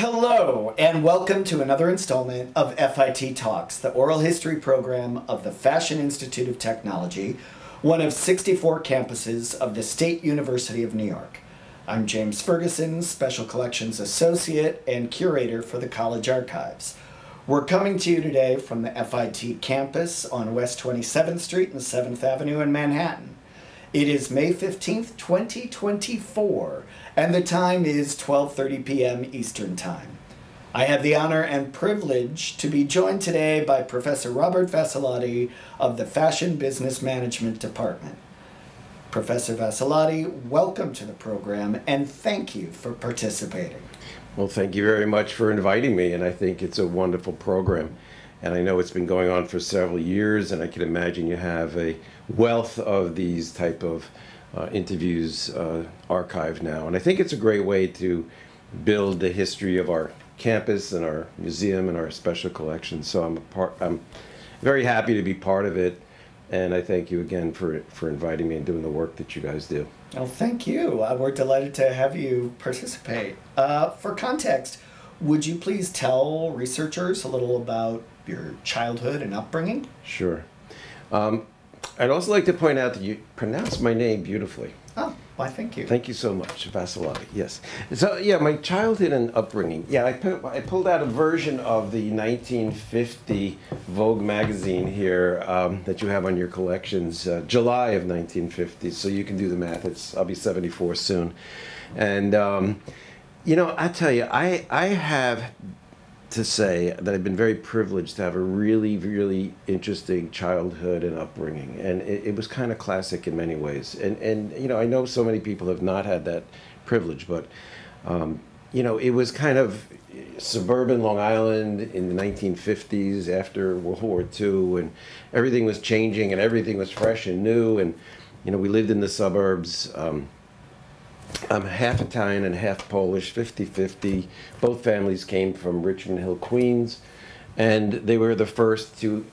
Hello, and welcome to another installment of FIT Talks, the oral history program of the Fashion Institute of Technology, one of 64 campuses of the State University of New York. I'm James Ferguson, Special Collections Associate and Curator for the College Archives. We're coming to you today from the FIT campus on West 27th Street and 7th Avenue in Manhattan. It is May 15th, 2024, and the time is 12:30 p.m. Eastern Time. I have the honor and privilege to be joined today by Professor Robert Vassalotti of the Fashion Business Management Department. Professor Vassalotti, welcome to the program and thank you for participating. Well, thank you very much for inviting me, and I think it's a wonderful program. And I know it's been going on for several years, and I can imagine you have a wealth of these type of uh, interviews uh, archived now. And I think it's a great way to build the history of our campus and our museum and our special collections. So I'm part. I'm very happy to be part of it, and I thank you again for for inviting me and doing the work that you guys do. Well, thank you. Uh, we're delighted to have you participate. Uh, for context, would you please tell researchers a little about your childhood and upbringing? Sure. Um, I'd also like to point out that you pronounce my name beautifully. Oh, why, thank you. Thank you so much, Vassalotti. Yes. So, yeah, my childhood and upbringing. Yeah, I, put, I pulled out a version of the 1950 Vogue magazine here um, that you have on your collections, uh, July of 1950. So you can do the math. It's I'll be 74 soon, and um, you know, I tell you, I I have to say that I've been very privileged to have a really, really interesting childhood and upbringing, and it, it was kind of classic in many ways. And and you know, I know so many people have not had that privilege, but um, you know, it was kind of suburban Long Island in the 1950s after World War II, and everything was changing and everything was fresh and new, and you know, we lived in the suburbs. Um, I'm half Italian and half Polish, 50 50. Both families came from Richmond Hill, Queens, and they were the first to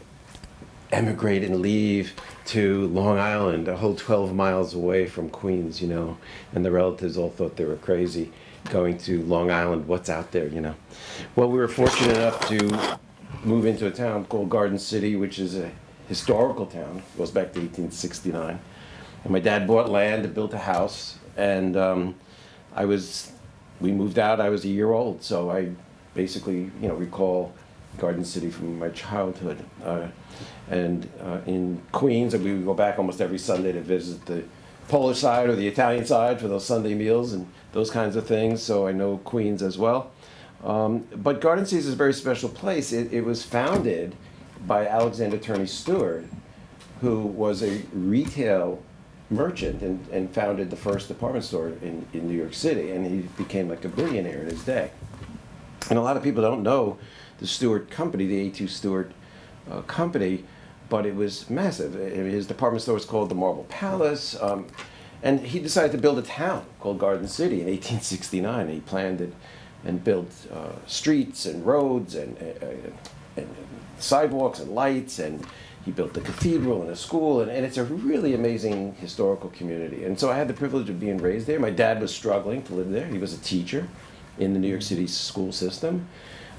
emigrate and leave to Long Island, a whole 12 miles away from Queens, you know. And the relatives all thought they were crazy going to Long Island. What's out there, you know? Well, we were fortunate enough to move into a town called Garden City, which is a historical town, goes back to 1869. And my dad bought land and built a house and um, I was, we moved out. I was a year old, so I basically, you know, recall Garden City from my childhood. Uh, and uh, in Queens, we would go back almost every Sunday to visit the Polish side or the Italian side for those Sunday meals and those kinds of things. So I know Queens as well. Um, but Garden City is a very special place. It, it was founded by Alexander Turney Stewart, who was a retail merchant and, and founded the first department store in, in New York City, and he became like a billionaire in his day. And a lot of people don't know the Stewart Company, the A.T. Stewart uh, Company, but it was massive. His department store was called the Marble Palace, um, and he decided to build a town called Garden City in 1869. He planned it and built uh, streets and roads and, uh, and sidewalks and lights and he built the cathedral and a school, and, and it's a really amazing historical community. And so I had the privilege of being raised there. My dad was struggling to live there. He was a teacher in the New York City school system.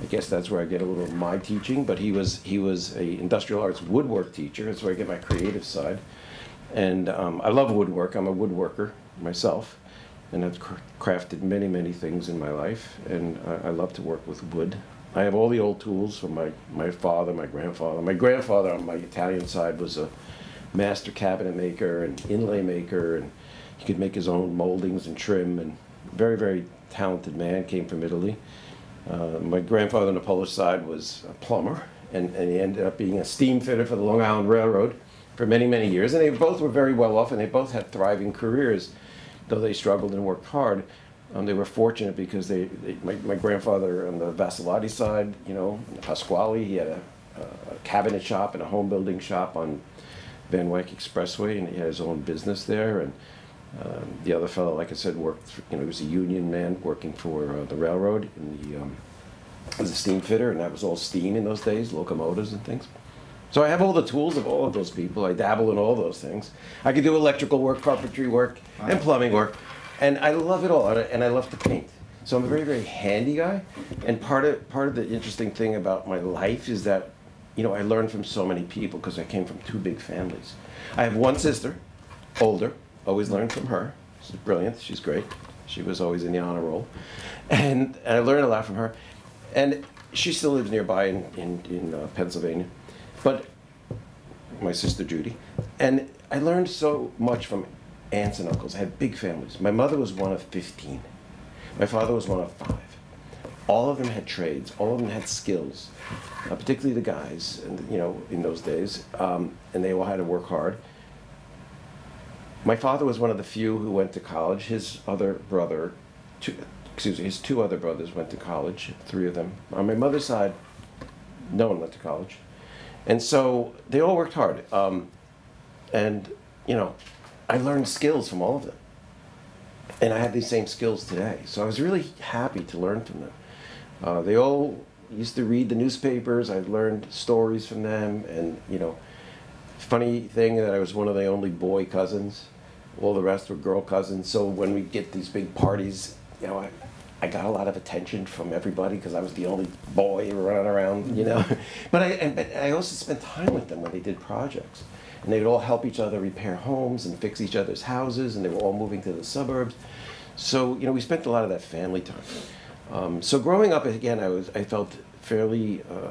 I guess that's where I get a little of my teaching. But he was he was a industrial arts woodwork teacher. That's where I get my creative side. And um, I love woodwork. I'm a woodworker myself, and I've crafted many many things in my life. And I, I love to work with wood. I have all the old tools from my, my father, my grandfather. My grandfather on my Italian side was a master cabinet maker and inlay maker, and he could make his own moldings and trim, and very, very talented man, came from Italy. Uh, my grandfather on the Polish side was a plumber, and, and he ended up being a steam fitter for the Long Island Railroad for many, many years. And they both were very well off, and they both had thriving careers, though they struggled and worked hard. Um, they were fortunate because they, they my, my, grandfather on the Vassalotti side, you know, Pasquale, he had a, a, cabinet shop and a home building shop on Van Wyck Expressway, and he had his own business there. And um, the other fellow, like I said, worked, for, you know, he was a union man working for uh, the railroad, and he um, was a steam fitter, and that was all steam in those days, locomotives and things. So I have all the tools of all of those people. I dabble in all those things. I can do electrical work, carpentry work, and plumbing work and I love it all, and I love to paint. So I'm a very, very handy guy. And part of, part of the interesting thing about my life is that, you know, I learned from so many people because I came from two big families. I have one sister, older, always learned from her. She's brilliant, she's great. She was always in the honor roll. And, and I learned a lot from her. And she still lives nearby in, in, in uh, Pennsylvania. But my sister Judy. And I learned so much from aunts and uncles. I had big families. My mother was one of 15. My father was one of five. All of them had trades. All of them had skills, uh, particularly the guys, you know, in those days. Um, and they all had to work hard. My father was one of the few who went to college. His other brother, two, excuse me, his two other brothers went to college, three of them. On my mother's side, no one went to college. And so they all worked hard. Um, and, you know, I learned skills from all of them. And I have these same skills today. So I was really happy to learn from them. Uh, they all used to read the newspapers. I learned stories from them. And, you know, funny thing that I was one of the only boy cousins. All the rest were girl cousins. So when we get these big parties, you know, I, I got a lot of attention from everybody because I was the only boy running around, you know. but I, but I also spent time with them when they did projects. And they would all help each other repair homes and fix each other's houses, and they were all moving to the suburbs. So, you know, we spent a lot of that family time. Um, so growing up, again, I, was, I felt fairly uh,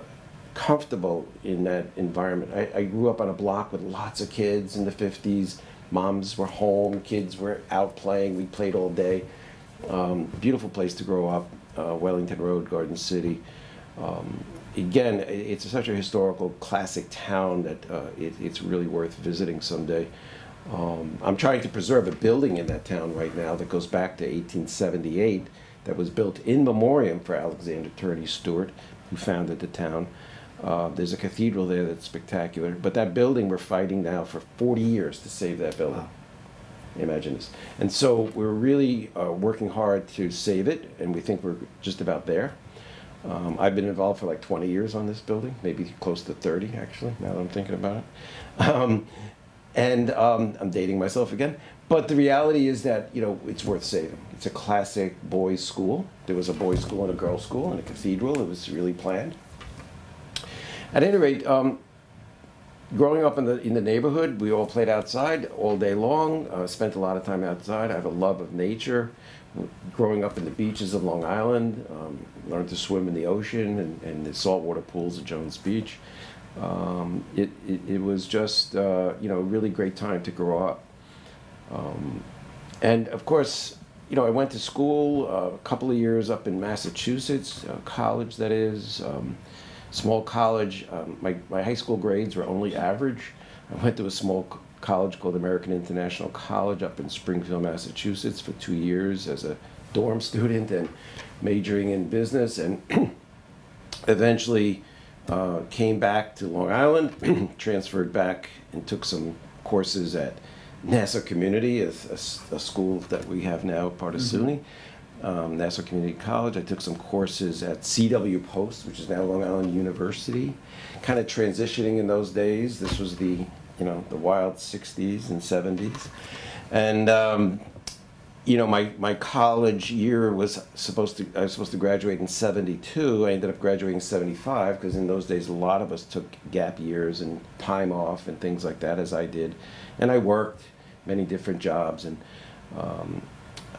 comfortable in that environment. I, I grew up on a block with lots of kids in the 50s. Moms were home, kids were out playing, we played all day. Um, beautiful place to grow up, uh, Wellington Road, Garden City. Um, again, it's such a historical, classic town that uh, it, it's really worth visiting someday. Um, I'm trying to preserve a building in that town right now that goes back to 1878 that was built in memoriam for Alexander Turney Stewart, who founded the town. Uh, there's a cathedral there that's spectacular, but that building we're fighting now for 40 years to save that building. Wow. Imagine this. And so we're really uh, working hard to save it, and we think we're just about there. Um, I've been involved for like 20 years on this building, maybe close to 30 actually, now that I'm thinking about it. Um, and um, I'm dating myself again. But the reality is that, you know, it's worth saving. It's a classic boys' school. There was a boys' school and a girls' school and a cathedral. It was really planned. At any rate, um, growing up in the in the neighborhood, we all played outside all day long. Uh, spent a lot of time outside. I have a love of nature. Growing up in the beaches of Long Island, um, learned to swim in the ocean and, and the saltwater pools at Jones Beach. Um, it, it, it, was just uh, you know a really great time to grow up. Um, and of course, you know I went to school uh, a couple of years up in Massachusetts, uh, college that is. Um, small college. Um, my, my high school grades were only average. I went to a small college called American International College up in Springfield, Massachusetts for two years as a dorm student and majoring in business and eventually uh, came back to Long Island, transferred back and took some courses at Nassau Community, a, a, a school that we have now, part of mm-hmm. SUNY um, Nassau Community College. I took some courses at CW Post, which is now Long Island University. Kind of transitioning in those days. This was the you know the wild 60s and 70s, and um, you know my my college year was supposed to I was supposed to graduate in 72. I ended up graduating in 75 because in those days a lot of us took gap years and time off and things like that as I did, and I worked many different jobs and. Um,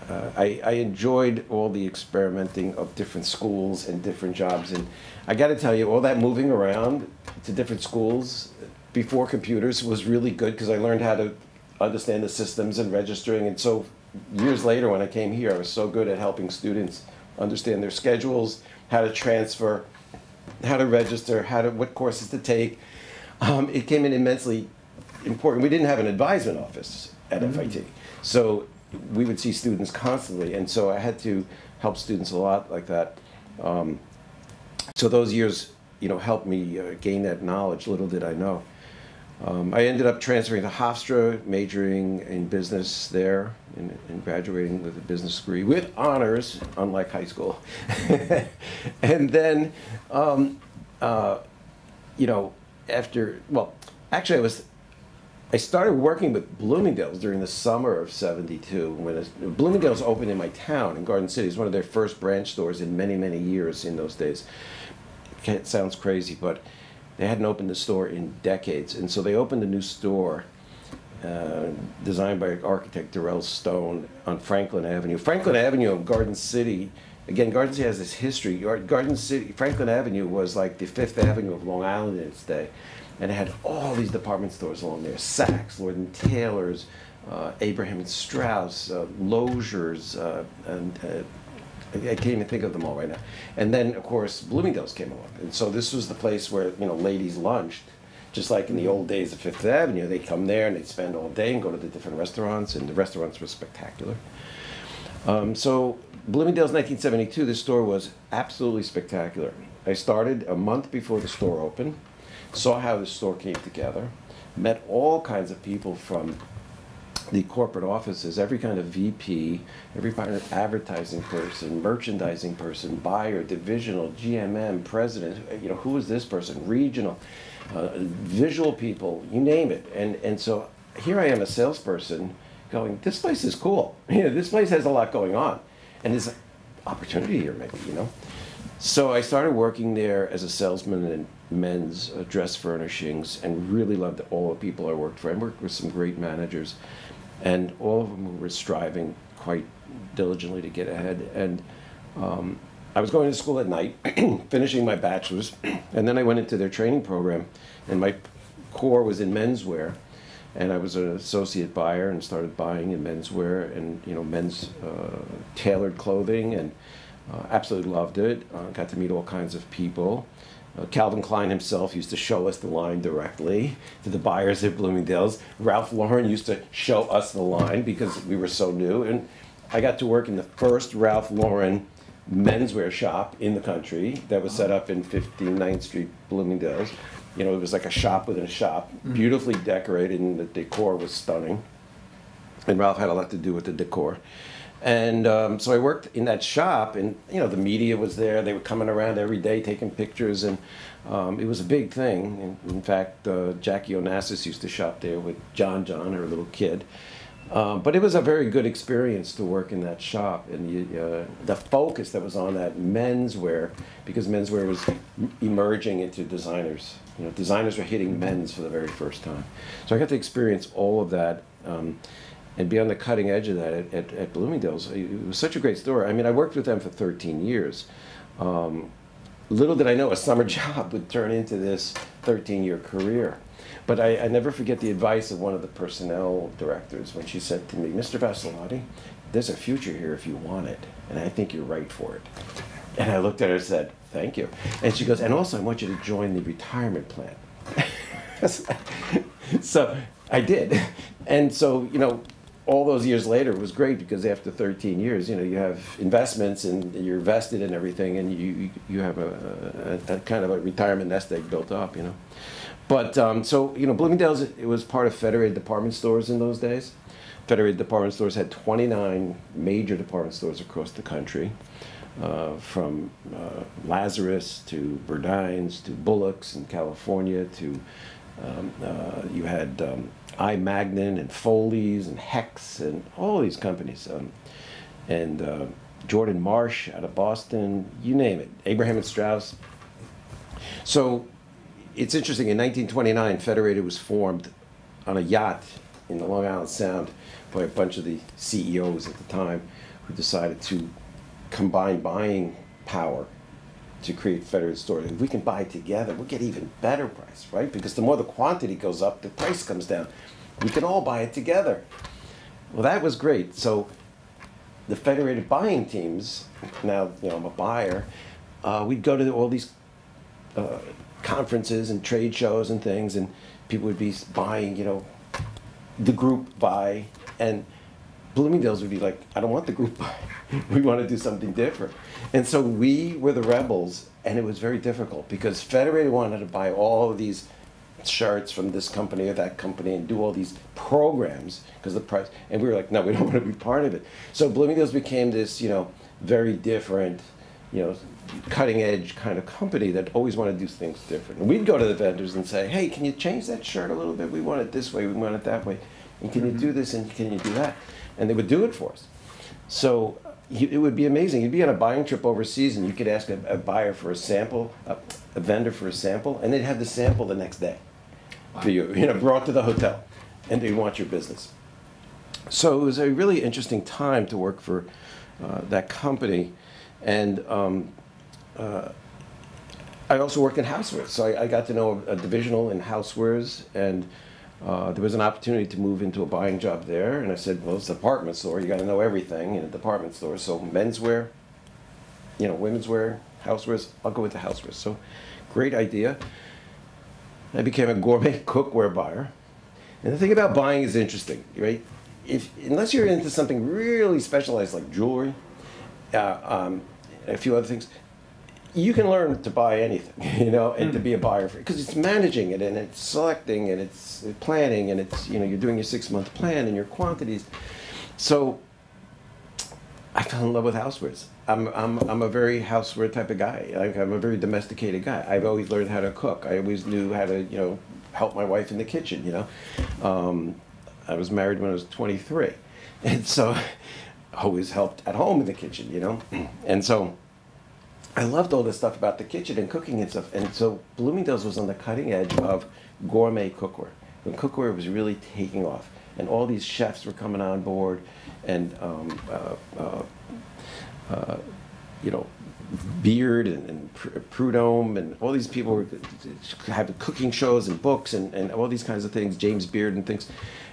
uh, I, I, enjoyed all the experimenting of different schools and different jobs. And I got to tell you, all that moving around to different schools before computers was really good because I learned how to understand the systems and registering. And so years later, when I came here, I was so good at helping students understand their schedules, how to transfer, how to register, how to what courses to take. Um, it came in immensely important. We didn't have an advisement office at mm -hmm. FIT. So we would see students constantly, and so I had to help students a lot like that. Um, so those years, you know, helped me uh, gain that knowledge. Little did I know. Um, I ended up transferring to Hofstra, majoring in business there, and, and graduating with a business degree with honors, unlike high school. and then, um, uh, you know, after well, actually, I was I started working with Bloomingdale's during the summer of 72 when it, Bloomingdale's opened in my town in Garden City. It's one of their first branch stores in many, many years in those days. It sounds crazy, but they hadn't opened the store in decades. And so they opened a new store uh, designed by architect Durell Stone on Franklin Avenue. Franklin Avenue of Garden City, again, Garden City has this history. Garden City, Franklin Avenue was like the Fifth Avenue of Long Island in its day and it had all these department stores along there: Saks, Lord and Taylor's, uh, Abraham and Straus, uh, Loeser's, uh, and uh, I can't even think of them all right now. And then, of course, Bloomingdale's came along, and so this was the place where you know ladies lunched, just like in the old days of Fifth Avenue. They'd come there and they'd spend all day and go to the different restaurants, and the restaurants were spectacular. Um, so Bloomingdale's 1972, this store was absolutely spectacular. I started a month before the store opened saw how the store came together, met all kinds of people from the corporate offices, every kind of VP, every kind of advertising person, merchandising person, buyer, divisional, GMM, president, you know, who is this person, regional, uh, visual people, you name it. And, and so here I am, a salesperson, going, this place is cool. You know, this place has a lot going on. And there's opportunity here, maybe, you know. So I started working there as a salesman in men's uh, dress furnishings and really loved all the people I worked for. I worked with some great managers, and all of them were striving quite diligently to get ahead. And um, I was going to school at night, finishing my bachelor's, and then I went into their training program, and my core was in menswear. And I was an associate buyer and started buying in menswear and you know men's uh, tailored clothing and uh, absolutely loved it. Uh, got to meet all kinds of people. Uh, Calvin Klein himself used to show us the line directly to the buyers at Bloomingdale's. Ralph Lauren used to show us the line because we were so new. And I got to work in the first Ralph Lauren menswear shop in the country that was set up in 59th Street, Bloomingdale's. You know, it was like a shop within a shop, mm-hmm. beautifully decorated, and the decor was stunning. And Ralph had a lot to do with the decor. And um, so I worked in that shop, and you know the media was there. They were coming around every day taking pictures, and um, it was a big thing. In, in fact, uh, Jackie Onassis used to shop there with John John, her little kid. Um, but it was a very good experience to work in that shop, and the, uh, the focus that was on that menswear, because menswear was emerging into designers. You know, designers were hitting men's for the very first time. So I got to experience all of that. And be on the cutting edge of that at, at, at, Bloomingdale's. It was such a great store. I mean, I worked with them for 13 years. Um, little did I know a summer job would turn into this 13 year career. But I, I, never forget the advice of one of the personnel directors when she said to me, Mr. Vassalotti, there's a future here if you want it, and I think you're right for it. And I looked at her and said, Thank you. And she goes, And also, I want you to join the retirement plan. so I did. And so, you know, all those years later was great because after 13 years, you know, you have investments and you're vested in everything, and you you have a, a, a kind of a retirement nest egg built up, you know. But um, so you know, Bloomingdale's it was part of Federated Department Stores in those days. Federated Department Stores had 29 major department stores across the country, uh, from uh, Lazarus to Burdines to Bullock's in California to um, uh, you had um, I. Magnin and Foley's and Hex and all these companies. Um, and uh, Jordan Marsh out of Boston, you name it, Abraham and Straus. So it's interesting, in 1929, Federated was formed on a yacht in the Long Island Sound by a bunch of the CEOs at the time who decided to combine buying power to create federated stores. If we can buy together, we'll get even better price, right? Because the more the quantity goes up, the price comes down. We can all buy it together. Well, that was great. So the federated buying teams, now you know I'm a buyer, uh, we'd go to all these uh, conferences and trade shows and things, and people would be buying, you know, the group buy, and Bloomingdale's would be like, I don't want the group buy. we want to do something different. And so we were the rebels, and it was very difficult because Federated wanted to buy all of these shirts from this company or that company and do all these programs because the price and we were like no we don't want to be part of it so bloomingdale's became this you know very different you know, cutting edge kind of company that always want to do things different. And we'd go to the vendors and say, hey, can you change that shirt a little bit? We want it this way, we want it that way. And can Mm-hmm. you do this and can you do that? And they would do it for us. So you, it would be amazing. You'd be on a buying trip overseas and you could ask a, a buyer for a sample, a, a vendor for a sample, and they'd have the sample the next day for you, you know, brought to the hotel, and they want your business. So it was a really interesting time to work for uh, that company, and um, uh, I also worked in housewares. So I, I got to know a, a divisional in housewares, and uh, there was an opportunity to move into a buying job there. And I said, "Well, it's a department store. You got to know everything in a department store. So menswear, you know, women's wear, housewares. I'll go with the housewares." So, great idea. I became a gourmet cookware buyer. And the thing about buying is interesting, right? If unless you're into something really specialized like jewelry, uh, um, a few other things, you can learn to buy anything, you know, and to be a buyer because it's managing it and it's selecting and it's planning and it's you know you're doing your six month plan and your quantities. So I fell in love with housewares. I'm, I'm, I'm a very houseware type of guy. Like, I'm a very domesticated guy. I've always learned how to cook. I always knew how to, you know, help my wife in the kitchen, you know. Um, I was married when I was 23. And so I always helped at home in the kitchen, you know. And so I loved all this stuff about the kitchen and cooking and stuff. And so Bloomingdale's was on the cutting edge of gourmet cookware. When cookware was really taking off. And all these chefs were coming on board and, um, uh, uh, uh, you know, Beard and, and Prudhomme and all these people were having cooking shows and books and, and all these kinds of things, James Beard and things.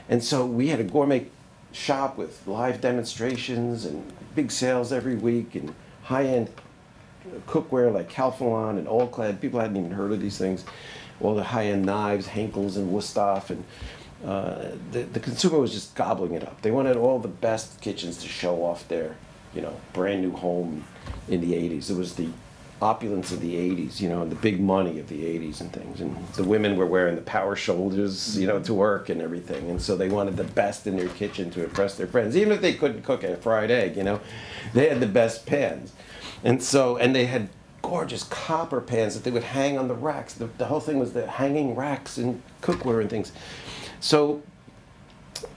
And so we had a gourmet shop with live demonstrations and big sales every week and high-end cookware like Calphalon and All-Clad. People hadn't even heard of these things. All the high-end knives, Henckels and Wusthof, and uh, the, the consumer was just gobbling it up. They wanted all the best kitchens to show off their, you know, brand new home in the 80s. It was the opulence of the 80s, you know, and the big money of the 80s and things. And the women were wearing the power shoulders, you know, to work and everything. And so they wanted the best in their kitchen to impress their friends. Even if they couldn't cook a fried egg, you know, they had the best pans. And so, and they had gorgeous copper pans that they would hang on the racks. The, the whole thing was the hanging racks and cookware and things. So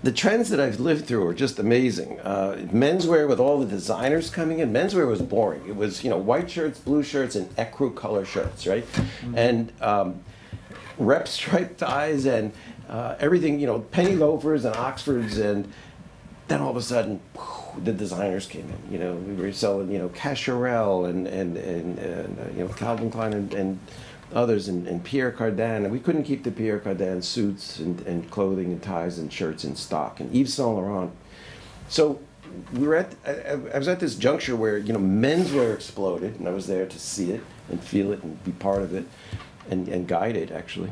the trends that I've lived through are just amazing. Uh, menswear with all the designers coming in, menswear was boring. It was you know white shirts, blue shirts, and ecru color shirts, right? And um, rep stripe ties and uh, everything, you know, penny loafers and Oxfords, and then all of a sudden, the designers came in. You know, we were selling, you know, Cacharel and and and, and uh, you know Calvin Klein and, and others and, and Pierre Cardin, and we couldn't keep the Pierre Cardin suits and, and clothing and ties and shirts in stock, and Yves Saint Laurent. So we were at, I, I was at this juncture where, you know, menswear exploded, and I was there to see it and feel it and be part of it and, and guide it, actually.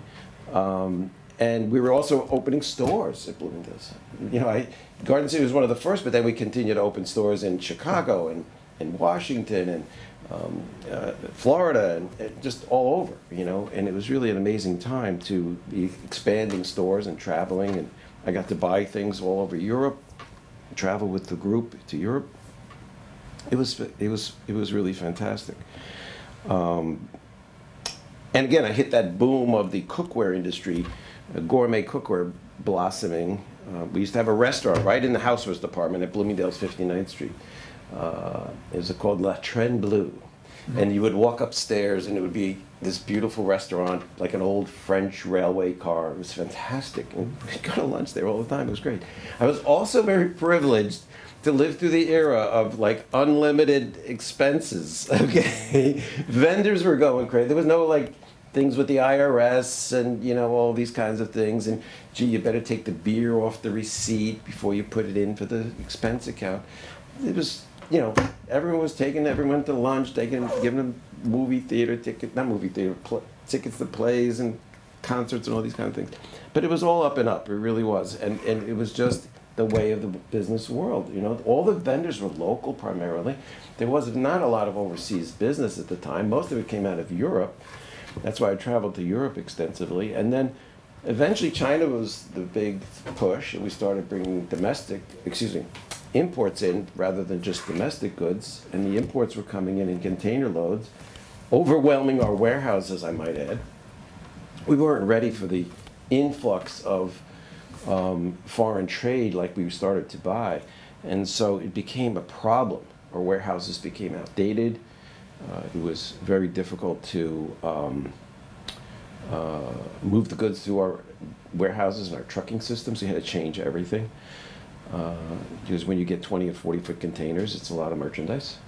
Um, and we were also opening stores at Bloomingdale's. You know, I, Garden City was one of the first, but then we continued to open stores in Chicago and, and Washington and um, uh, Florida and, and just all over, you know. And it was really an amazing time to be expanding stores and traveling. And I got to buy things all over Europe, travel with the group to Europe. It was it was it was really fantastic. Um, and again, I hit that boom of the cookware industry, gourmet cookware blossoming. Uh, we used to have a restaurant right in the housewares department at Bloomingdale's 59th Street. Uh, it was called Le Train Bleu. And you would walk upstairs, and it would be this beautiful restaurant, like an old French railway car. It was fantastic. And we'd go to lunch there all the time. It was great. I was also very privileged to live through the era of like unlimited expenses. Okay, vendors were going crazy. There was no like things with the IRS and you know all these kinds of things. And gee, you better take the beer off the receipt before you put it in for the expense account. It was you know everyone was taking everyone to lunch, taking giving them movie theater ticket, not movie theater tickets to plays and concerts and all these kind of things. But it was all up and up. It really was, and and it was just the way of the business world. You know, all the vendors were local primarily. There was not a lot of overseas business at the time. Most of it came out of Europe. That's why I traveled to Europe extensively. And then eventually China was the big push, and we started bringing domestic, excuse me, imports in rather than just domestic goods, and the imports were coming in in container loads, overwhelming our warehouses, I might add. We weren't ready for the influx of um, foreign trade like we started to buy, and so it became a problem. Our warehouses became outdated. Uh, it was very difficult to um, uh, move the goods through our warehouses and our trucking systems. We had to change everything. Uh, because when you get 20 and 40 foot containers, it's a lot of merchandise.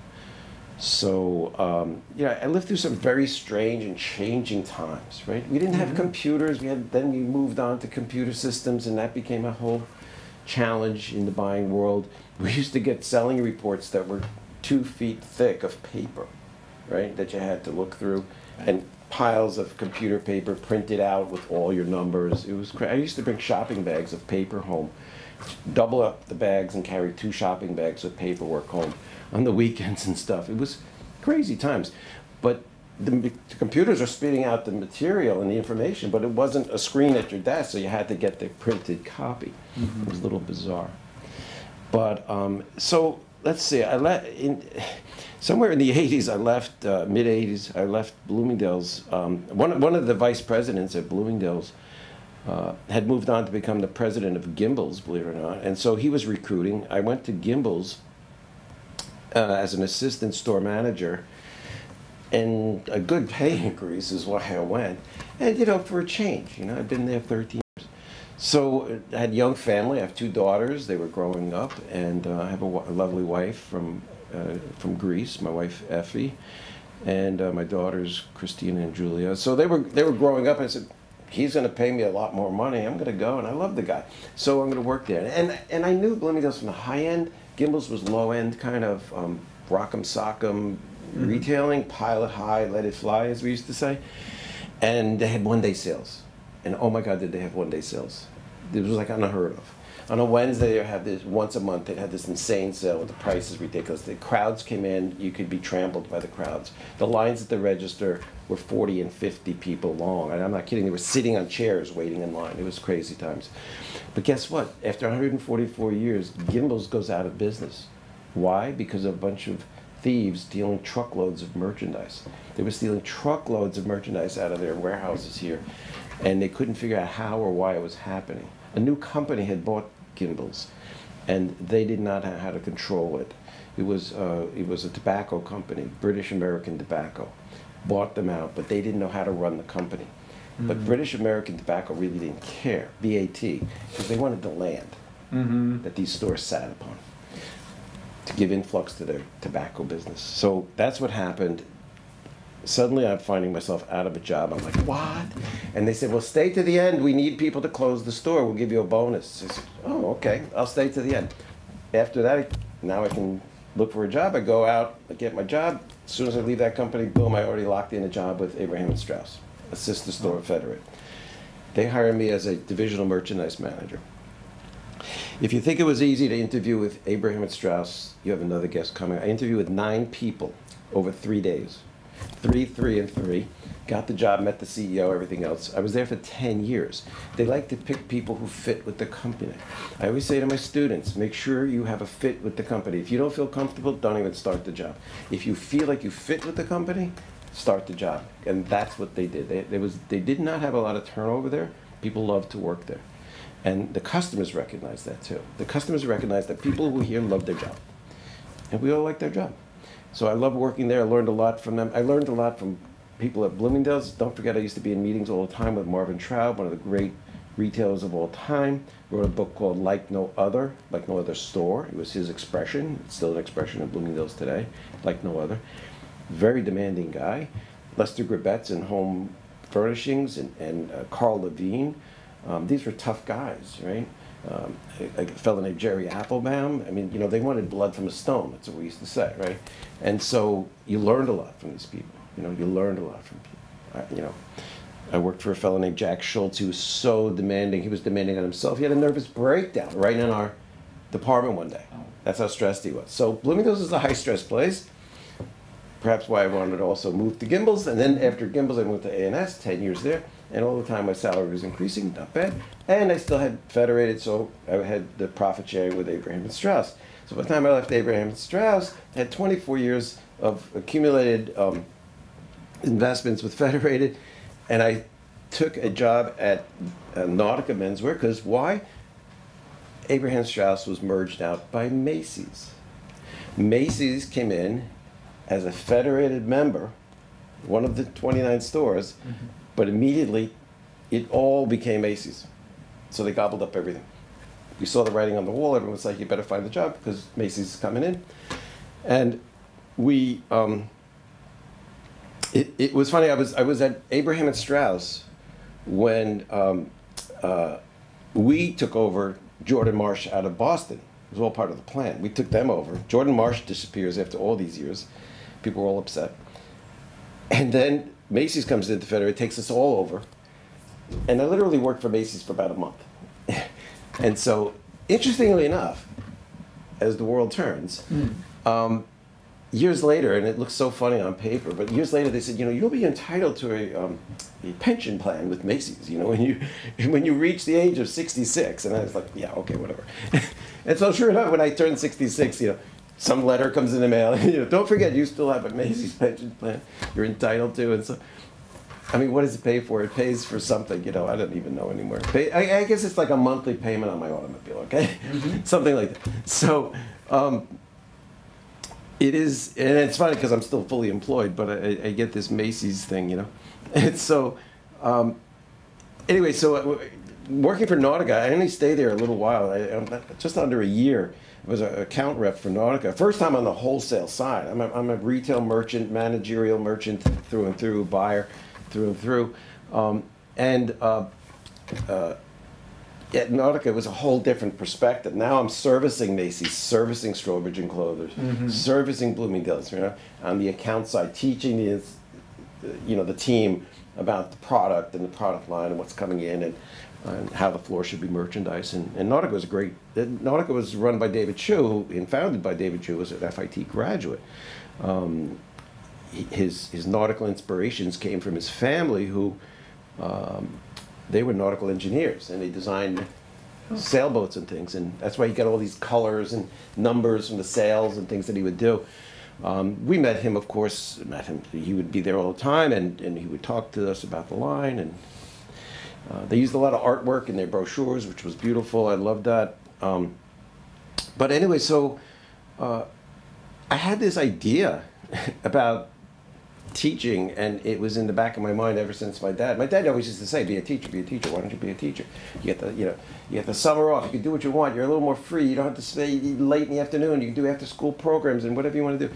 So, um, yeah, I lived through some very strange and changing times, right? We didn't have mm-hmm. computers. We had, then we moved on to computer systems, and that became a whole challenge in the buying world. We used to get selling reports that were two feet thick of paper, right, that you had to look through, and piles of computer paper printed out with all your numbers. It was cra- I used to bring shopping bags of paper home double up the bags and carry two shopping bags of paperwork home on the weekends and stuff. It was crazy times. But the, the, computers are spitting out the material and the information, but it wasn't a screen at your desk, so you had to get the printed copy. Mm-hmm. It was a little bizarre. But um, so let's see. I let in somewhere in the '80s. I left uh, mid '80s. I left Bloomingdale's. Um, one one of the vice presidents at Bloomingdale's uh, had moved on to become the president of Gimbels, believe it or not. And so he was recruiting. I went to Gimbels uh, as an assistant store manager, and a good pay increase is why I went. And, you know, for a change, you know, I've been there 13 years. So I had a young family. I have two daughters. They were growing up, and uh, I have a, a, lovely wife from, uh, from Greece, my wife Effie and uh, my daughters Christina and Julia. So they were they were growing up. I said, he's going to pay me a lot more money. I'm going to go, and I love the guy, so I'm going to work there. And and I knew Bloomingdale's from the high end. Gimbels was low end, kind of um, rock'em sock'em mm-hmm. retailing, pilot high, let it fly, as we used to say. And they had one day sales, and oh my God, did they have one day sales? It was like unheard of on a Wednesday they had this once a month they had this insane sale the prices ridiculous. The crowds came in, you could be trampled by the crowds. The lines at the register were 40 and 50 people long. And I'm not kidding, they were sitting on chairs waiting in line. It was crazy times. But guess what? After 144 years, Gimbels goes out of business. Why? Because of a bunch of thieves stealing truckloads of merchandise. They were stealing truckloads of merchandise out of their warehouses here, and they couldn't figure out how or why it was happening. A new company had bought Gimbels, and they did not know how to control it. It was uh, it was a tobacco company, British American Tobacco, bought them out, but they didn't know how to run the company. Mm-hmm. But British American Tobacco really didn't care, BAT, because they wanted the land mm-hmm. that these stores sat upon to give influx to their tobacco business. So that's what happened suddenly I'm finding myself out of a job. I'm like, what? And they said, well, stay to the end. We need people to close the store. We'll give you a bonus. I said, oh, okay. I'll stay to the end. After that, now I can look for a job. I go out, I get my job. As soon as I leave that company, boom, I already locked in a job with Abraham and Straus, a sister store Federate. They hired me as a divisional merchandise manager. If you think it was easy to interview with Abraham and Straus, you have another guest coming. I interviewed with nine people over three days three, three, and three. Got the job, met the CEO, everything else. I was there for 10 years. They like to pick people who fit with the company. I always say to my students, make sure you have a fit with the company. If you don't feel comfortable, don't even start the job. If you feel like you fit with the company, start the job. And that's what they did. They, they, was, they did not have a lot of turnover there. People love to work there. And the customers recognize that too. The customers recognize that people who here love their job. And we all like their job. So I love working there. I learned a lot from them. I learned a lot from people at Bloomingdale's. Don't forget, I used to be in meetings all the time with Marvin Traub, one of the great retailers of all time. Wrote a book called Like No Other, Like No Other Store. It was his expression. It's still an expression of Bloomingdale's today, like no other. Very demanding guy. Lester Grabetz in Home Furnishings and, and uh, Carl Levine. Um, these were tough guys, right? Um, a, a, fellow named Jerry Applebaum. I mean, you know, they wanted blood from a stone. That's what we used to say, right? And so you learned a lot from these people. You know, you learned a lot from people. I, you know, I worked for a fellow named Jack Schultz who was so demanding. He was demanding on himself. He had a nervous breakdown right in our department one day. That's how stressed he was. So Bloomingdale's is a high stress place. Perhaps why I wanted to also move to Gimbels. And then after Gimbels, I moved to A&S, 10 years there and all the time my salary was increasing, not bad. And I still had Federated, so I had the profit sharing with Abraham and Straus. So by the time I left Abraham and Straus, I had 24 years of accumulated um, investments with Federated, and I took a job at uh, Nautica Menswear because why? Abraham Straus was merged out by Macy's. Macy's came in as a federated member, one of the 29 stores, mm-hmm. But immediately it all became Macy's. So they gobbled up everything. We saw the writing on the wall. Everyone was like, you better find the job because Macy's is coming in. And we, um, it, it was funny. I was, I was at Abraham and Straus when um, uh, we took over Jordan Marsh out of Boston. It was all part of the plan. We took them over. Jordan Marsh disappears after all these years. People were all upset. And then Macy's comes into Federated, takes us all over. And I literally worked for Macy's for about a month. and so, interestingly enough, as the world turns, mm. um, years later, and it looks so funny on paper, but years later they said, you know, you'll be entitled to a, um, a pension plan with Macy's, you know, when you when you reach the age of 66. And I was like, yeah, okay, whatever. and so sure enough, when I turned 66, you know, some letter comes in the mail, you know, don't forget you still have a Macy's pension plan you're entitled to. And so, I mean, what does it pay for? It pays for something, you know, I don't even know anymore. I, I, guess it's like a monthly payment on my automobile, okay? Mm-hmm. something like that. So, um, it is, and it's funny because I'm still fully employed, but I, I, get this Macy's thing, you know. And so, um, anyway, so uh, working for Nautica, I only stayed there a little while, I, just under a year. Was an account rep for Nautica. First time on the wholesale side. I'm a, I'm a retail merchant, managerial merchant through and through, buyer through and through. Um, and uh, uh, at Nautica, it was a whole different perspective. Now I'm servicing Macy's, servicing Strawbridge and Clothiers, mm-hmm. servicing Bloomingdale's. You know, on the account side, teaching the, you know, the team about the product and the product line and what's coming in and, and how the floor should be merchandised. And, and Nautica was a great. Nautica was run by David Chu and founded by David Chu, was an FIT graduate. Um, his his nautical inspirations came from his family, who um, they were nautical engineers and they designed sailboats and things. And that's why he got all these colors and numbers from the sails and things that he would do. Um, we met him, of course, met him. He would be there all the time and, and he would talk to us about the line. And uh, they used a lot of artwork in their brochures, which was beautiful. I loved that. Um, but anyway, so uh, I had this idea about teaching, and it was in the back of my mind ever since my dad. My dad always used to say, "Be a teacher, be a teacher. Why don't you be a teacher? You get the, you know, you get the summer off. You can do what you want. You're a little more free. You don't have to stay late in the afternoon. You can do after school programs and whatever you want to do."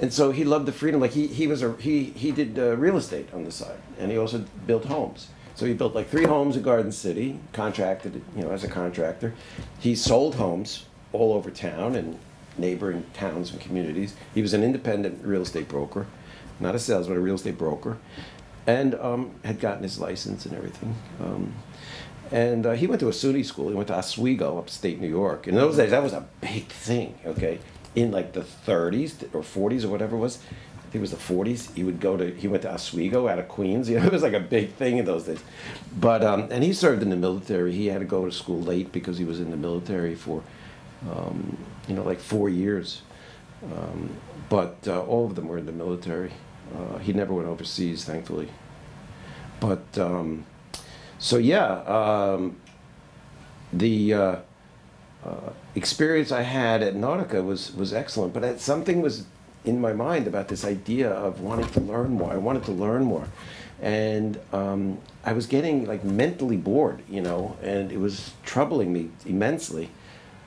And so he loved the freedom. Like he he was a he he did uh, real estate on the side, and he also built homes. So he built like three homes in Garden City, contracted, you know, as a contractor. He sold homes all over town and neighboring towns and communities. He was an independent real estate broker not a salesman, a real estate broker, and um, had gotten his license and everything. Um, and uh, he went to a SUNY school. He went to Oswego, upstate New York. In those days, that was a big thing. Okay, in like the 30s or 40s or whatever it was. Think it was the 40s. He would go to. He went to Oswego out of Queens. You know, it was like a big thing in those days. But um, and he served in the military. He had to go to school late because he was in the military for, um, you know, like four years. Um, but uh, all of them were in the military. Uh, he never went overseas, thankfully. But um, so yeah, um, the uh, uh, experience I had at Nautica was was excellent. But something was in my mind about this idea of wanting to learn more. I wanted to learn more, and um, I was getting like mentally bored, you know, and it was troubling me immensely.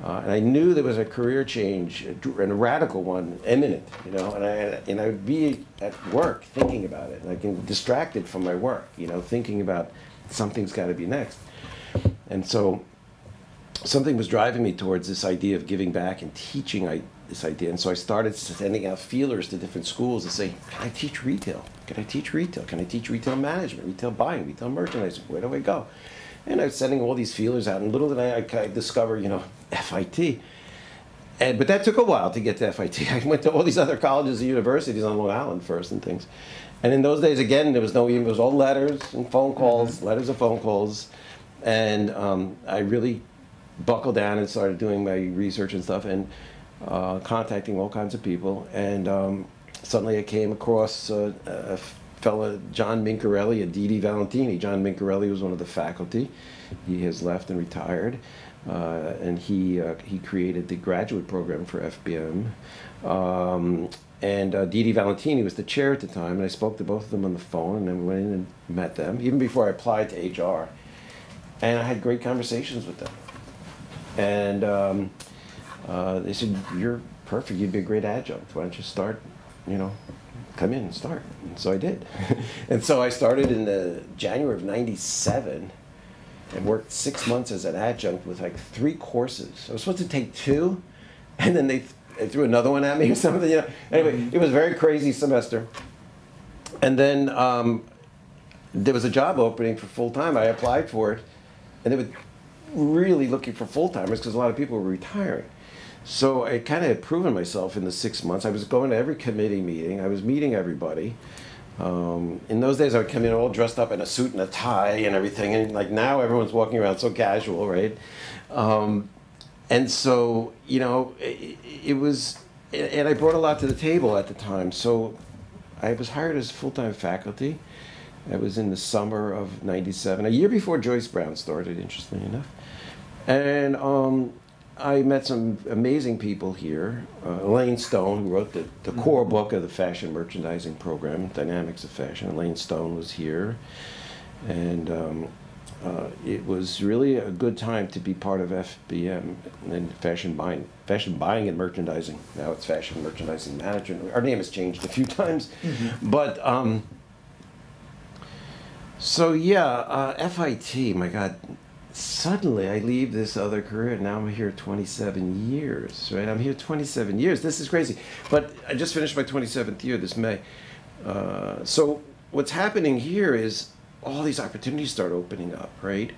Uh, and I knew there was a career change, and a radical one, imminent, you know, and I, and I would be at work thinking about it, and I distracted from my work, you know, thinking about something's got to be next. And so something was driving me towards this idea of giving back and teaching I, this idea. And so I started sending out feelers to different schools to say, can I teach retail? Can I teach retail? Can I teach retail management, retail buying, retail merchandising? Where do I go? And I was sending all these feelers out, and little did I, I discover, you know, FIT. And, but that took a while to get to FIT. I went to all these other colleges and universities on Long Island first and things. And in those days, again, there was no email, it was all letters and phone calls, mm-hmm. letters and phone calls. And um, I really buckled down and started doing my research and stuff. And uh, contacting all kinds of people, and um, suddenly I came across uh, a fellow, John Mincarelli Dee Dee Valentini. John Mincarelli was one of the faculty. He has left and retired. Uh, and he uh, he created the graduate program for FBM. Um, and uh, Dee Valentini was the chair at the time, and I spoke to both of them on the phone, and then we went in and met them, even before I applied to HR. And I had great conversations with them. And um, uh, they said, "You're perfect. You'd be a great adjunct. Why don't you start? You know, come in and start." And so I did. and so I started in the January of '97 and worked six months as an adjunct with like three courses. I was supposed to take two, and then they, they threw another one at me or something. You know. Anyway, it was a very crazy semester. And then um, there was a job opening for full time. I applied for it, and they were really looking for full timers because a lot of people were retiring. So I kind of had proven myself in the six months. I was going to every committee meeting. I was meeting everybody. Um, in those days, I would come in all dressed up in a suit and a tie and everything, and like now, everyone's walking around so casual, right? Um, and so, you know, it, it, was, and I brought a lot to the table at the time. So, I was hired as full time faculty. That was in the summer of '97, a year before Joyce Brown started, interestingly enough. And um, I met some amazing people here. Uh, Elaine Stone, who wrote the, the core mm-hmm. book of the fashion merchandising program, Dynamics of Fashion. Elaine Stone was here. And um, uh, it was really a good time to be part of FBM and fashion buying, fashion buying and merchandising. Now it's fashion merchandising management. Our name has changed a few times, mm-hmm. but um, so yeah, uh, FIT. My God, suddenly I leave this other career and now I'm here 27 years, right? I'm here 27 years. This is crazy. But I just finished my 27th year this May. Uh, so what's happening here is all these opportunities start opening up, right?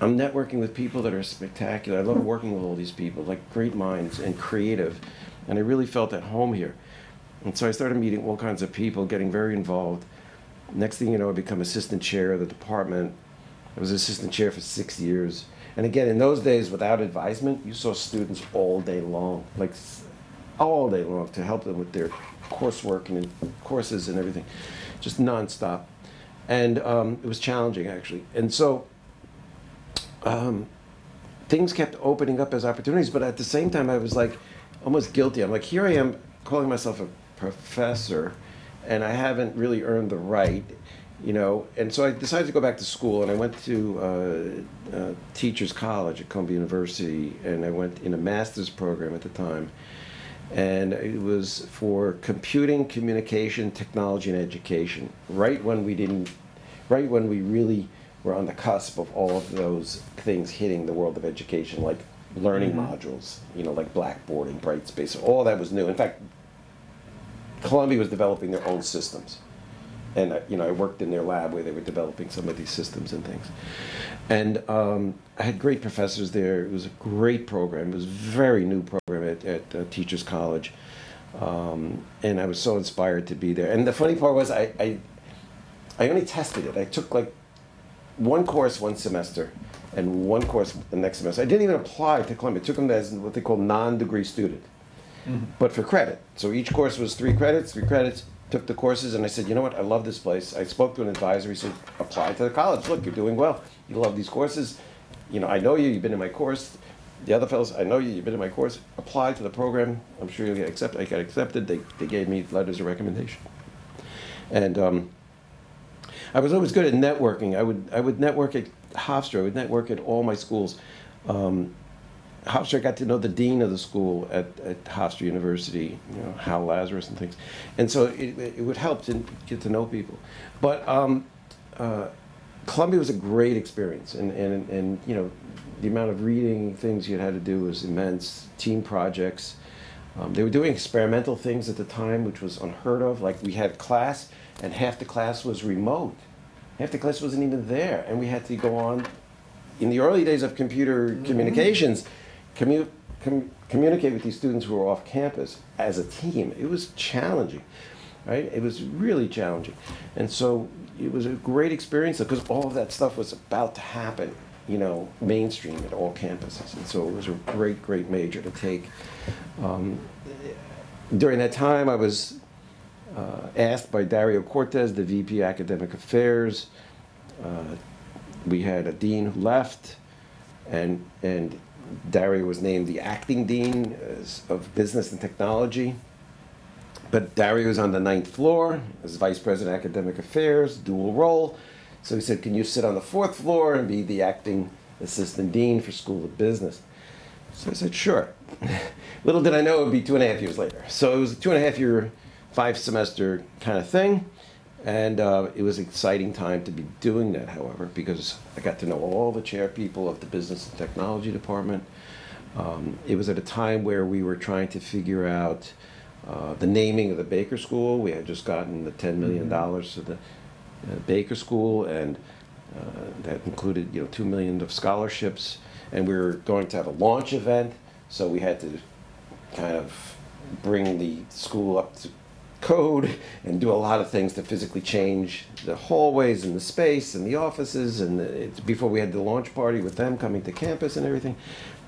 I'm networking with people that are spectacular. I love working with all these people, like great minds and creative. And I really felt at home here. And so I started meeting all kinds of people, getting very involved. Next thing you know, I become assistant chair of the department I was assistant chair for six years. And again, in those days, without advisement, you saw students all day long, like all day long, to help them with their coursework and courses and everything, just nonstop. And um, it was challenging, actually. And so um, things kept opening up as opportunities, but at the same time, I was like almost guilty. I'm like, here I am calling myself a professor, and I haven't really earned the right you know, and so I decided to go back to school, and I went to uh, uh, Teachers College at Columbia University, and I went in a master's program at the time, and it was for computing, communication, technology, and education. Right when we didn't, right when we really were on the cusp of all of those things hitting the world of education, like learning mm-hmm. modules, you know, like Blackboard and Brightspace, all that was new. In fact, Columbia was developing their own systems and uh, you know I worked in their lab where they were developing some of these systems and things. And um, I had great professors there. It was a great program. It was a very new program at, at uh, Teachers College, um, and I was so inspired to be there. And the funny part was I, I I only tested it. I took like one course one semester and one course the next semester. I didn't even apply to Columbia. I took them as what they call non-degree student, mm-hmm. but for credit. So each course was three credits, three credits took the courses and I said, you know what, I love this place. I spoke to an advisor. He said, apply to the college. Look, you're doing well. You love these courses. You know, I know you. You've been in my course. The other fellows, I know you. You've been in my course. Apply to the program. I'm sure you'll get accepted. I got accepted. They, they gave me letters of recommendation. And um, I was always good at networking. I would I would network at Hofstra. I would network at all my schools. Um, Hofstra got to know the dean of the school at, at Hofstra University, you know, Hal Lazarus and things. And so it, it would help to get to know people. But um, uh, Columbia was a great experience. And, and, and, you know, the amount of reading things you had to do was immense. Team projects. Um, they were doing experimental things at the time, which was unheard of. Like we had class, and half the class was remote. Half the class wasn't even there. And we had to go on. In the early days of computer mm-hmm. communications, commu- com- communicate with these students who were off campus as a team. It was challenging, right? It was really challenging. And so it was a great experience because all of that stuff was about to happen. you know, mainstream at all campuses. And so it was a great, great major to take. Um, during that time, I was uh, asked by Dario Cortes, the VP Academic Affairs. Uh, we had a dean who left, and, and Dario was named the acting dean of business and technology. But Dario was on the ninth floor as vice president academic affairs, dual role. So he said, Can you sit on the fourth floor and be the acting assistant dean for School of Business? So I said, Sure. Little did I know it would be two and a half years later. So it was a two and a half year, five semester kind of thing. And uh, it was an exciting time to be doing that, however, because I got to know all the chair people of the business and technology department. Um, it was at a time where we were trying to figure out uh, the naming of the Baker School. We had just gotten the $10 million mm-hmm. to the uh, Baker School, and uh, that included you know 2 million of scholarships. And we were going to have a launch event, so we had to kind of bring the school up to code and do a lot of things to physically change the hallways and the space and the offices and the, before we had the launch party with them coming to campus and everything.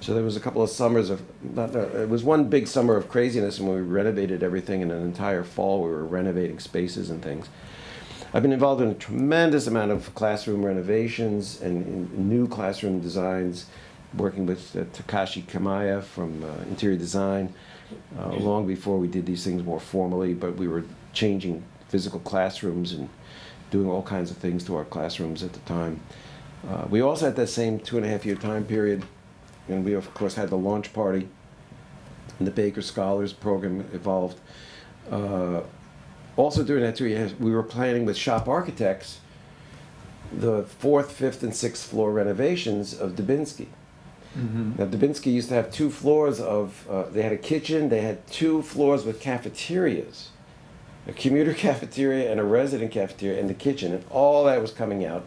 So there was a couple of summers of not, it was one big summer of craziness when we renovated everything and an entire fall. We were renovating spaces and things. I've been involved in a tremendous amount of classroom renovations and new classroom designs working with uh, Takashi Kamaya from uh, Interior Design uh, long before we did these things more formally, but we were changing physical classrooms and doing all kinds of things to our classrooms at the time. Uh, we also had that same two and a half year time period, and we of course had the launch party, and the Baker Scholars Program evolved. Uh, also during that two years, we were planning with shop architects the fourth, fifth, and sixth floor renovations of Dubinsky. Mm-hmm. Now, Dubinsky used to have two floors of, uh, they had a kitchen, they had two floors with cafeterias a commuter cafeteria and a resident cafeteria and the kitchen, and all that was coming out.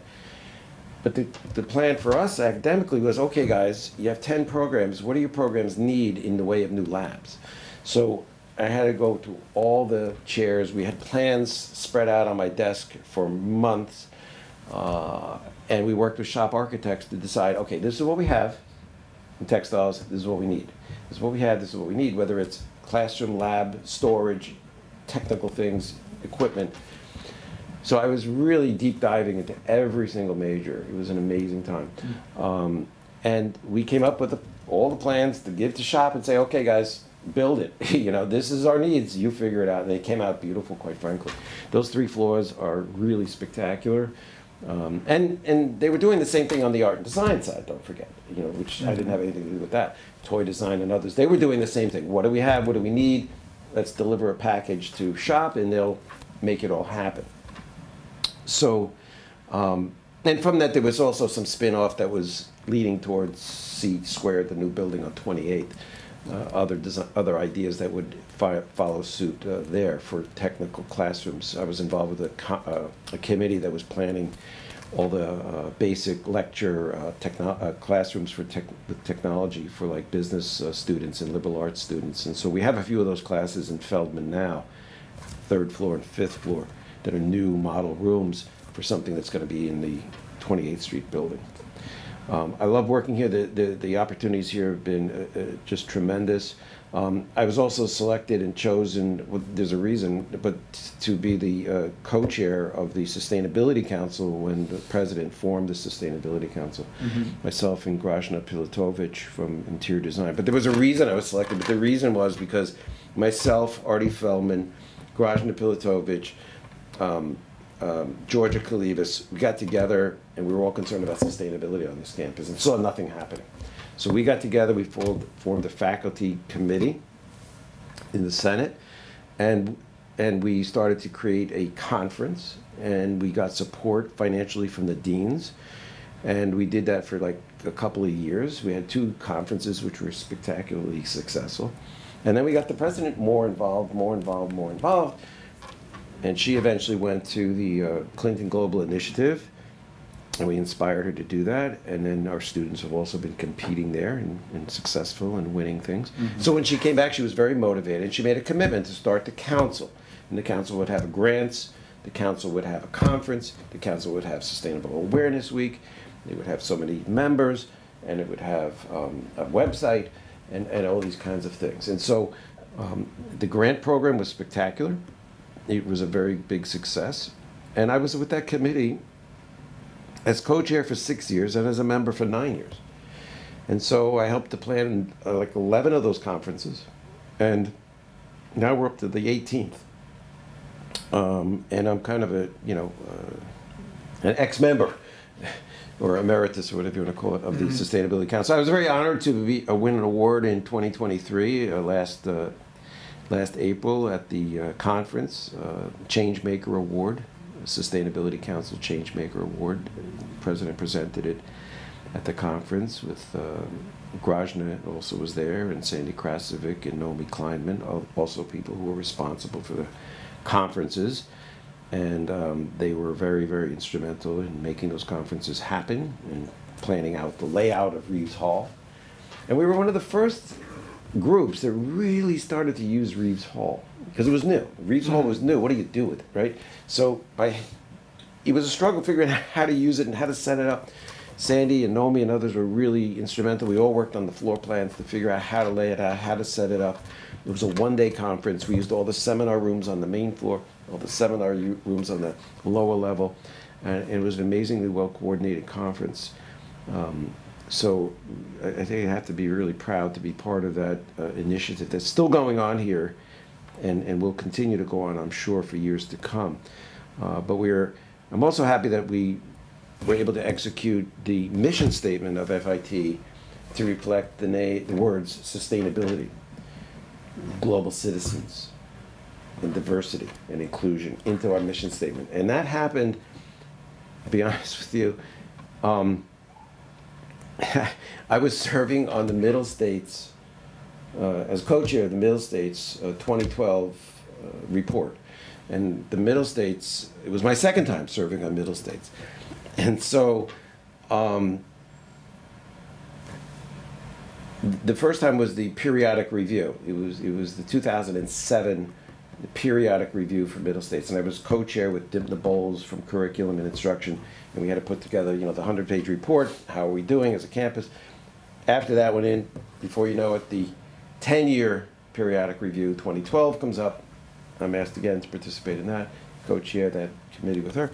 But the, the plan for us academically was okay, guys, you have 10 programs. What do your programs need in the way of new labs? So I had to go to all the chairs. We had plans spread out on my desk for months. Uh, and we worked with shop architects to decide okay, this is what we have in textiles, this is what we need. This is what we have, this is what we need, whether it's classroom, lab, storage, technical things, equipment. So I was really deep diving into every single major. It was an amazing time. Um, and we came up with the, all the plans to give to shop and say, okay, guys, build it. you know, this is our needs. You figure it out. And they came out beautiful, quite frankly. Those three floors are really spectacular. Um, and and they were doing the same thing on the art and design side. Don't forget, you know, which. I didn't have anything to do with that. Toy design and others, they were doing the same thing. What do we have? What do we need? Let's deliver a package to shop, and they'll make it all happen. So, um, and from that, there was also some spin-off that was leading towards C squared, the new building on 28th. Uh, other design, other ideas that would follow suit uh, there for technical classrooms. I was involved with a, uh, a committee that was planning all the uh, basic lecture uh, techno- uh, classrooms for tech- with technology for like business students and liberal arts students. And so we have a few of those classes in Feldman now, third floor and fifth floor, that are new model rooms for something that's going to be in the 28th Street building. Um, I love working here. The, the, the opportunities here have been uh, uh, just tremendous. Um, I was also selected and chosen, well, there's a reason, but to be the uh, co-chair of the Sustainability Council when the president formed the Sustainability Council. Mm-hmm. Myself and Grajna Pilatovic from Interior Design. But there was a reason I was selected, but the reason was because myself, Artie Feldman, Grajna Pilatovic, um, um, Georgia Kalivas, we got together and we were all concerned about sustainability on this campus and saw nothing happening. So we got together, we formed, formed a faculty committee in the Senate, and, and we started to create a conference, and we got support financially from the deans. And we did that for like a couple of years. We had two conferences which were spectacularly successful. And then we got the president more involved, more involved, more involved and she eventually went to the uh, Clinton Global Initiative, and we inspired her to do that. And then our students have also been competing there and, and successful and winning things. Mm-hmm. So when she came back, she was very motivated. She made a commitment to start the council, and the council would have grants. The council would have a conference. The council would have Sustainable Awareness Week. They would have so many members, and it would have um, a website, and, and all these kinds of things. And so um, the grant program was spectacular. It was a very big success. And I was with that committee as co-chair for six years and as a member for nine years. And so I helped to plan uh, like 11 of those conferences. And now we're up to the 18th. Um, and I'm kind of a, you know, uh, an ex-member or emeritus or whatever you want to call it of the mm-hmm. Sustainability Council. I was very honored to be, uh, win an award in 2023 uh, last uh, last April at the uh, conference, uh, Changemaker Award, Sustainability Council Changemaker Award. The president presented it at the conference with uh, Grajna also was there, and Sandy Krasovic and Naomi Kleinman, also people who were responsible for the conferences. And um, they were very, very instrumental in making those conferences happen and planning out the layout of Reeves Hall. And we were one of the first groups that really started to use Reeves Hall because it was new. Reeves Hall was new. What do you do with it, right? So by it was a struggle figuring out how to use it and how to set it up. Sandy and Nomi and others were really instrumental. We all worked on the floor plans to figure out how to lay it out, how to set it up. It was a one-day conference. We used all the seminar rooms on the main floor, all the seminar rooms on the lower level, and it was an amazingly well-coordinated conference. Um, so I think I have to be really proud to be part of that uh, initiative that's still going on here and, and will continue to go on, I'm sure, for years to come. Uh, but we're, I'm also happy that we were able to execute the mission statement of FIT to reflect the, the words sustainability, global citizens, and diversity and inclusion into our mission statement. And that happened, to be honest with you, um, I was serving on the Middle States uh, as co-chair of the Middle States uh, 2012 uh, report, and the Middle States. It was my second time serving on Middle States, and so. Um, the first time was the periodic review. It was it was the 2007 periodic review for Middle States, and I was co-chair with Dimna Bowles from Curriculum and Instruction, and we had to put together, you know, the 100-page report. How are we doing as a campus? After that went in, before you know it, the 10-year periodic review 2012 comes up. I'm asked again to participate in that, co-chair that committee with her.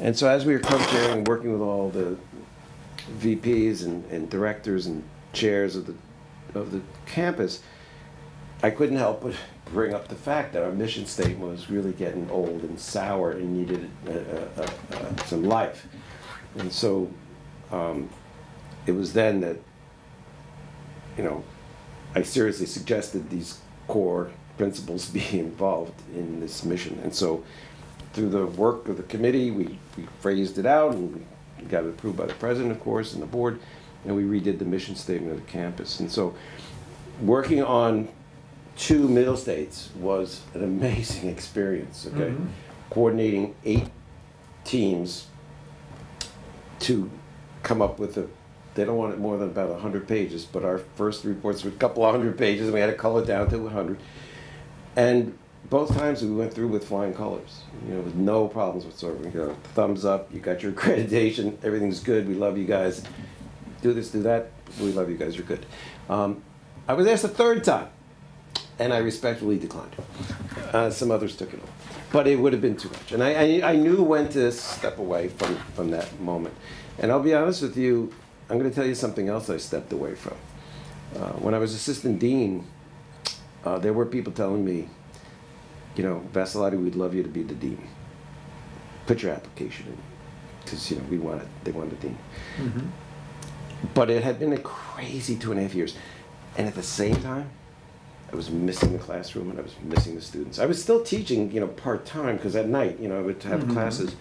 And so as we were co-chairing and working with all the VPs and, and directors and chairs of the of the campus, I couldn't help but bring up the fact that our mission statement was really getting old and sour and needed uh, uh, uh, some life. And so um, it was then that, you know, I seriously suggested these core principles be involved in this mission. And so through the work of the committee, we, we phrased it out and we got it approved by the president, of course, and the board, and we redid the mission statement of the campus. And so working on two middle states was an amazing experience. Okay, mm-hmm. coordinating eight teams to come up with a. They don't want it more than about hundred pages, but our first reports were a couple of hundred pages, and we had to cull it down to hundred. And both times we went through with flying colors, you know, with no problems whatsoever. You know, thumbs up, you got your accreditation, everything's good. We love you guys. Do this, do that. We love you guys. You're good. Um, I was asked a third time and I respectfully declined. Uh, some others took it on. But it would have been too much. And I, I, I, knew when to step away from, from that moment. And I'll be honest with you, I'm going to tell you something else I stepped away from. Uh, when I was assistant dean, uh, there were people telling me, you know, Vassalotti, we'd love you to be the dean. Put your application in. Because, you know, we wanted, they wanted a dean. Mm-hmm. But it had been a crazy two and a half years. And at the same time, I was missing the classroom and I was missing the students. I was still teaching, you know, part time because at night, you know, I would have mm-hmm. classes.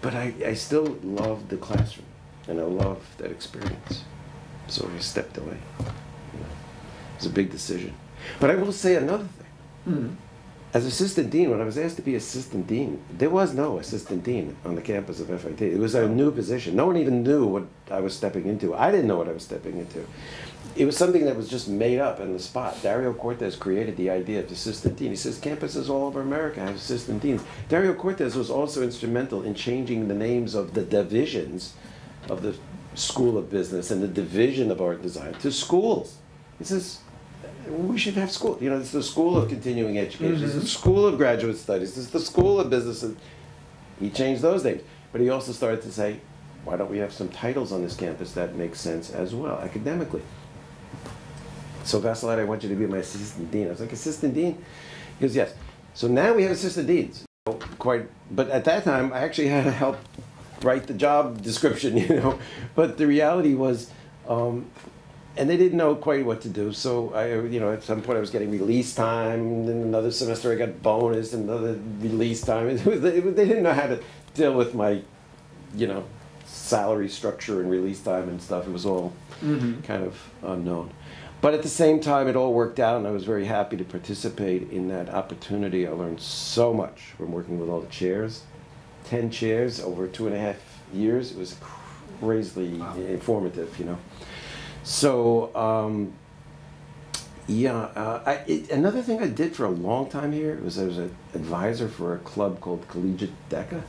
But I, I still loved the classroom and I loved that experience. So I stepped away. You know, it was a big decision. But I will say another thing. Mm-hmm. As assistant dean, when I was asked to be assistant dean, there was no assistant dean on the campus of FIT. It was a new position. No one even knew what I was stepping into. I didn't know what I was stepping into it was something that was just made up in the spot. Dario Cortes created the idea of assistant dean. He says campuses all over America have assistant deans. Dario Cortes was also instrumental in changing the names of the divisions of the School of Business and the Division of Art and Design to schools. He says, we should have school. You know, it's the School of Continuing Education. It's the School of Graduate Studies. It's the School of Business. And he changed those names. But he also started to say, why don't we have some titles on this campus that make sense as well, academically? So Vassalotti, I want you to be my assistant dean. I was like, assistant dean? He goes, yes. So now we have assistant deans. Quite, but at that time, I actually had to help write the job description, you know. But the reality was, um, and they didn't know quite what to do. So I, you know, at some point I was getting release time. and Then another semester I got bonus, another release time. It was, it, they didn't know how to deal with my, you know, salary structure and release time and stuff. It was all Mm-hmm. kind of unknown. But at the same time, it all worked out, and I was very happy to participate in that opportunity. I learned so much from working with all the chairs. 10 chairs over two and a half years. It was crazily Wow. informative, you know. So, um, yeah, uh, I, it, another thing I did for a long time here was I was an advisor for a club called Collegiate DECA.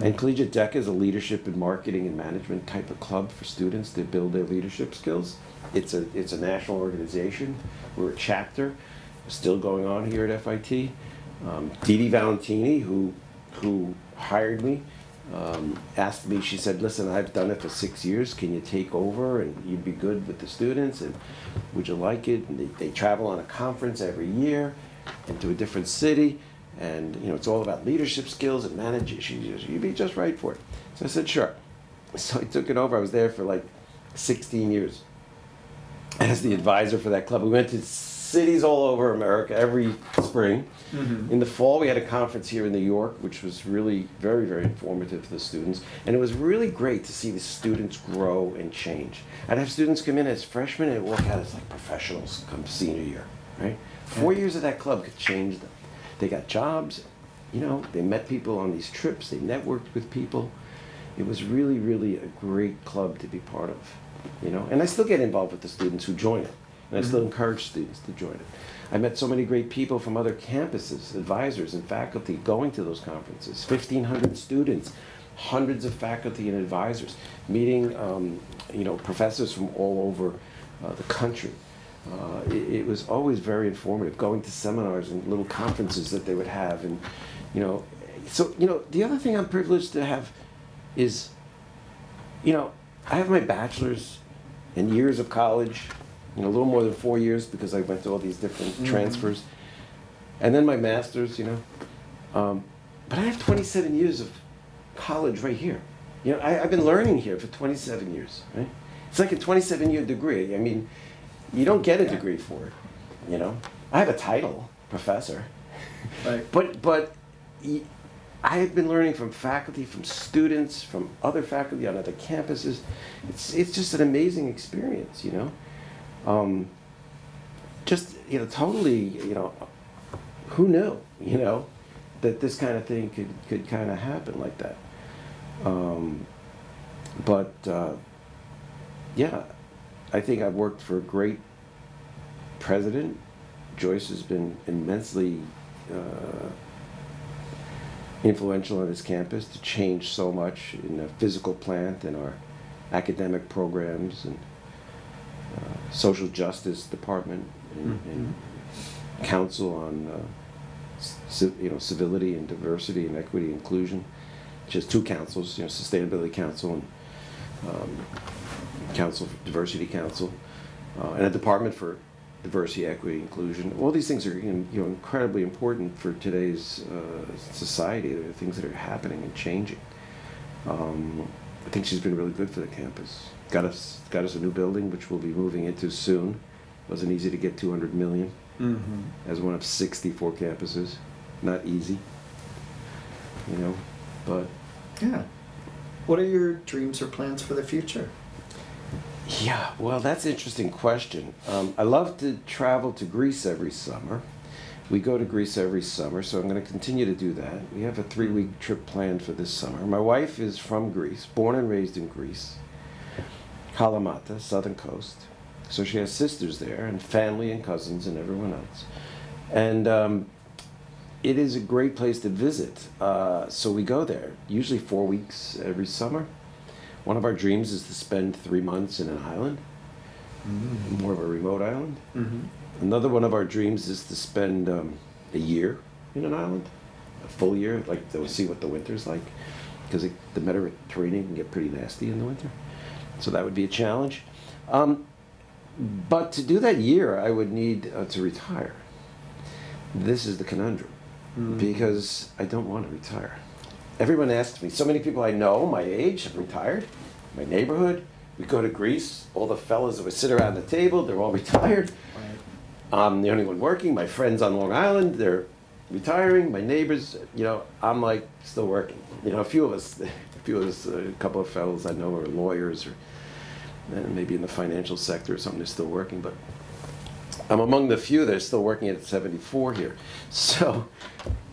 And Collegiate DECA is a leadership and marketing and management type of club for students to build their leadership skills. It's a, it's a national organization. We're a chapter, still going on here at FIT. Um, Dee Valentini, who, who hired me, um, asked me, she said, listen, I've done it for six years. Can you take over and you'd be good with the students? And would you like it? And they, they travel on a conference every year into a different city. And, you know, it's all about leadership skills and managing. She you'd be just right for it. So I said, sure. So I took it over. I was there for like 16 years as the advisor for that club. We went to cities all over America every spring. Mm-hmm. In the fall, we had a conference here in New York, which was really very, very informative for the students. And it was really great to see the students grow and change. I'd have students come in as freshmen and walk out as like professionals come senior year, right? Four years of that club could change them. They got jobs, you know, they met people on these trips, they networked with people. It was really, really a great club to be part of, you know. And I still get involved with the students who join it, and I still encourage students to join it. I met so many great people from other campuses, advisors and faculty going to those conferences. 1,500 students, hundreds of faculty and advisors, meeting, um, you know, professors from all over uh, the country. Uh, it, it was always very informative, going to seminars and little conferences that they would have, and you know, so you know, the other thing I'm privileged to have is, you know, I have my bachelor's and years of college, you know, a little more than four years because I went to all these different Mhm. transfers, and then my master's, you know, um, but I have 27 years of college right here. You know, I, I've been learning here for 27 years, right? It's like a 27 year degree. I mean, you don't get a degree for it, you know. I have a title, professor, Right. but but I have been learning from faculty, from students, from other faculty on other campuses. It's it's just an amazing experience, you know. Um, just you know, totally, you know, who knew, you know, that this kind of thing could could kind of happen like that. Um, but uh, yeah, I think I've worked for a great president. Joyce has been immensely uh, influential on this campus to change so much in the physical plant and our academic programs and uh, social justice department and, and council on uh, you know civility and diversity and equity and inclusion. Just two councils, you know, sustainability council and um, council for diversity council, uh, and a department for diversity, equity, inclusion. All these things are you know, incredibly important for today's uh, society. They're things that are happening and changing. Um, I think she's been really good for the campus. Got us got us a new building, which we'll be moving into soon. Wasn't easy to get 200 million Mm-hmm. as one of 64 campuses. Not easy, you know, but Yeah. What are your dreams or plans for the future? Yeah, well, that's an interesting question. Um, I love to travel to Greece every summer. We go to Greece every summer, so I'm going to continue to do that. We have a three week trip planned for this summer. My wife is from Greece, born and raised in Greece, Kalamata, southern coast. So she has sisters there, and family and cousins, and everyone else. And um, it is a great place to visit. Uh, so we go there, usually four weeks every summer. one of our dreams is to spend three months in an island, mm-hmm. more of a remote island. Mm-hmm. Another one of our dreams is to spend um, a year in an island, a full year, like to see what the winter's like, because the Mediterranean can get pretty nasty in the winter. So that would be a challenge. Um, but to do that year, I would need uh, to retire. This is the conundrum, mm-hmm. because I don't want to retire. Everyone asks me, so many people I know my age have retired, my neighborhood. We go to Greece, all the fellas that would sit around the table, they're all retired. I'm the only one working. My friends on Long Island, they're retiring. My neighbors, you know, I'm like still working. You know, a few of us, a few of us, a couple of fellows I know are lawyers or maybe in the financial sector or something, they're still working. But I'm among the few that are still working at 74 here. So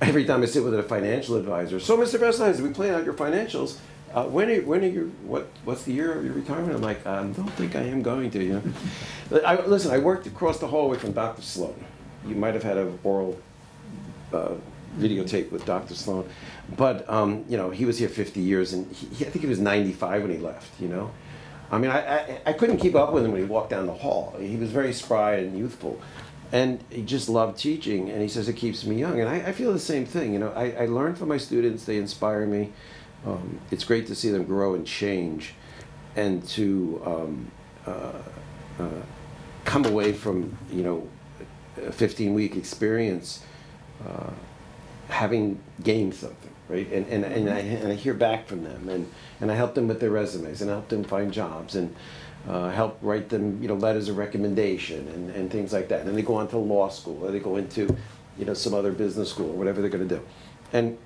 every time I sit with a financial advisor, so Mr. Bresline, we plan out your financials. Uh, when are, when are you, what, what's the year of your retirement? I'm like, I don't think I am going to, you know. I, listen, I worked across the hallway from Dr. Sloan. You might have had an oral uh, videotape with Dr. Sloan. But, um, you know, he was here 50 years, and he, I think he was 95 when he left, you know. I mean, I, I, I, couldn't keep up with him when he walked down the hall. He was very spry and youthful. And he just loved teaching, and he says it keeps me young. And I, I feel the same thing. You know, I, I learn from my students, they inspire me. Um, it's great to see them grow and change and to um, uh, uh, come away from, you know, a 15 week experience uh, having gained something, right? And, and, and, I, and I hear back from them. And, and I help them with their resumes and I help them find jobs and uh, help write them, you know, letters of recommendation and, and things like that. And then they go on to law school or they go into, you know, some other business school or whatever they're going to do. And,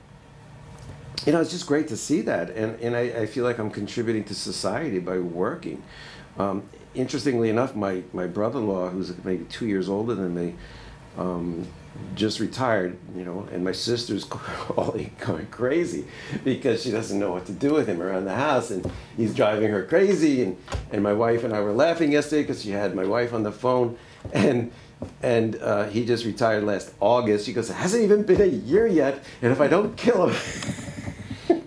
you know, it's just great to see that. And, and I, I feel like I'm contributing to society by working. Um, interestingly enough, my, my brother-in-law, who's maybe two years older than me, um, just retired, you know, and my sister's all going crazy because she doesn't know what to do with him around the house, and he's driving her crazy. And, and my wife and I were laughing yesterday because she had my wife on the phone, and and uh, he just retired last August. She goes, it hasn't even been a year yet, and if I don't kill him,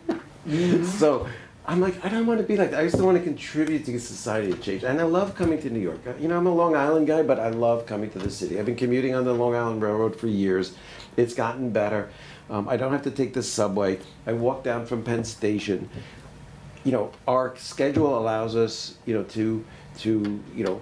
so I'm like, I don't want to be like that. I just don't want to contribute to society to change. And I love coming to New York. You know, I'm a Long Island guy, but I love coming to the city. I've been commuting on the Long Island Railroad for years. It's gotten better. Um, I don't have to take the subway. I walk down from Penn Station. You know, our schedule allows us, you know, to to you know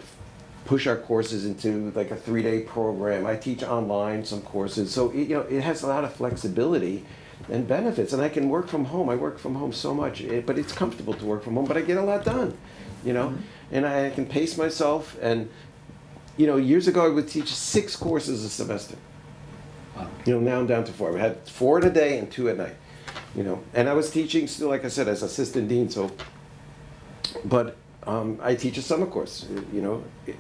push our courses into like a three-day program. I teach online some courses, so it, you know it has a lot of flexibility and benefits. And I can work from home. I work from home so much, it, eh, but it's comfortable to work from home. But I get a lot done, you know. Mm-hmm. And I can pace myself. And you know, years ago I would teach six courses a semester. Wow. You know, now I'm down to four. I had four in a day and two at night. You know, and I was teaching still, like I said, as assistant dean. So, but um, I teach a summer course. You know, it,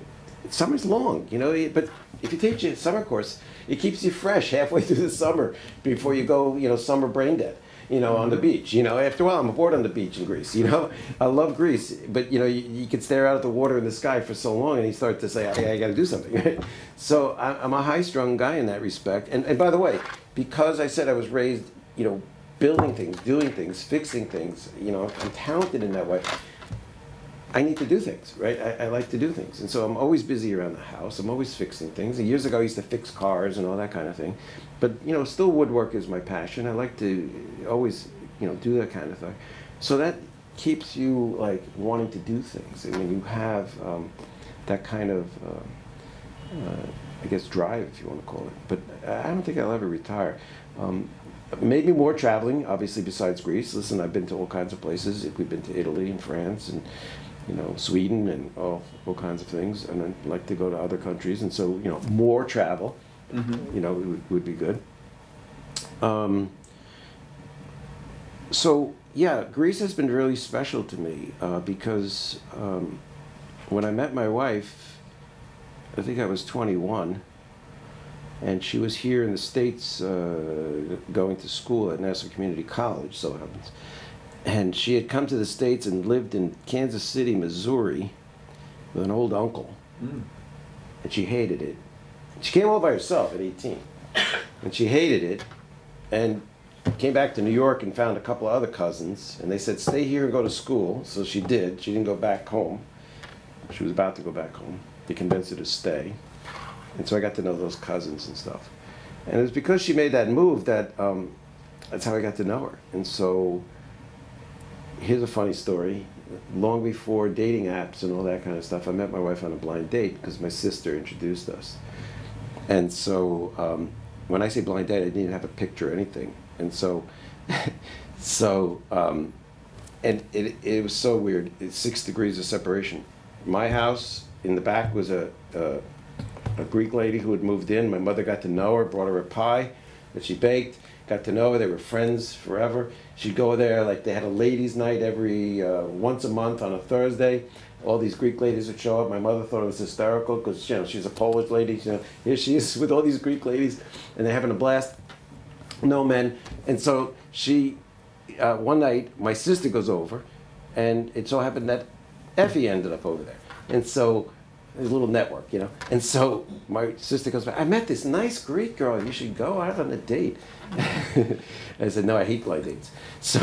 summer's long. You know, but if you teach a summer course, it keeps you fresh halfway through the summer before you go, you know, summer brain dead. You know, on the mm-hmm. beach. You know, after a while, I'm bored on the beach in Greece. You know, I love Greece, but you know, you, you could stare out at the water and the sky for so long, and you start to say, "I, I got to do something." Right? so I, I'm a high-strung guy in that respect. And, and by the way, because I said I was raised, you know, building things, doing things, fixing things. You know, I'm talented in that way. I need to do things, right? I, I, like to do things. And so I'm always busy around the house. I'm always fixing things. And years ago, I used to fix cars and all that kind of thing. But, you know, still woodwork is my passion. I like to always, you know, do that kind of thing. So that keeps you, like, wanting to do things. I mean, you have um, that kind of, uh, uh, I guess, drive, if you want to call it. But I don't think I'll ever retire. Um, maybe more traveling, obviously, besides Greece. Listen, I've been to all kinds of places. If we've been to Italy and France and you know, Sweden and all, all kinds of things, and I'd like to go to other countries, and so you know, more travel, mm-hmm. you know, would, would be good. Um, so yeah, Greece has been really special to me uh, because um, when I met my wife, I think I was 21, and she was here in the States uh, going to school at Nassau Community College, so it happens and she had come to the States and lived in Kansas City, Missouri, with an old uncle. Mm. And she hated it. She came all by herself at 18. And she hated it. And came back to New York and found a couple of other cousins, and they said, stay here and go to school. So she did. She didn't go back home. She was about to go back home. They convinced her to stay. And so I got to know those cousins and stuff. And it was because she made that move that um, that's how I got to know her. And so here's a funny story. Long before dating apps and all that kind of stuff, I met my wife on a blind date because my sister introduced us. And so um, when I say blind date, I didn't even have a picture or anything. And so, so, um, and it, it was so weird. It's six degrees of separation. My house in the back was a, a, a Greek lady who had moved in. My mother got to know her, brought her a pie that she baked, got to know her. They were friends forever. She'd go there, like they had a ladies' night every uh, once a month on a Thursday. All these Greek ladies would show up. My mother thought it was hysterical because you know she's a Polish lady. You know, here she is with all these Greek ladies, and they're having a blast. No men, and so she. Uh, one night, my sister goes over, and it so happened that Effie ended up over there, and so a little network, you know. And so my sister goes I met this nice Greek girl, you should go out on a date. I said, no, I hate blind dates. So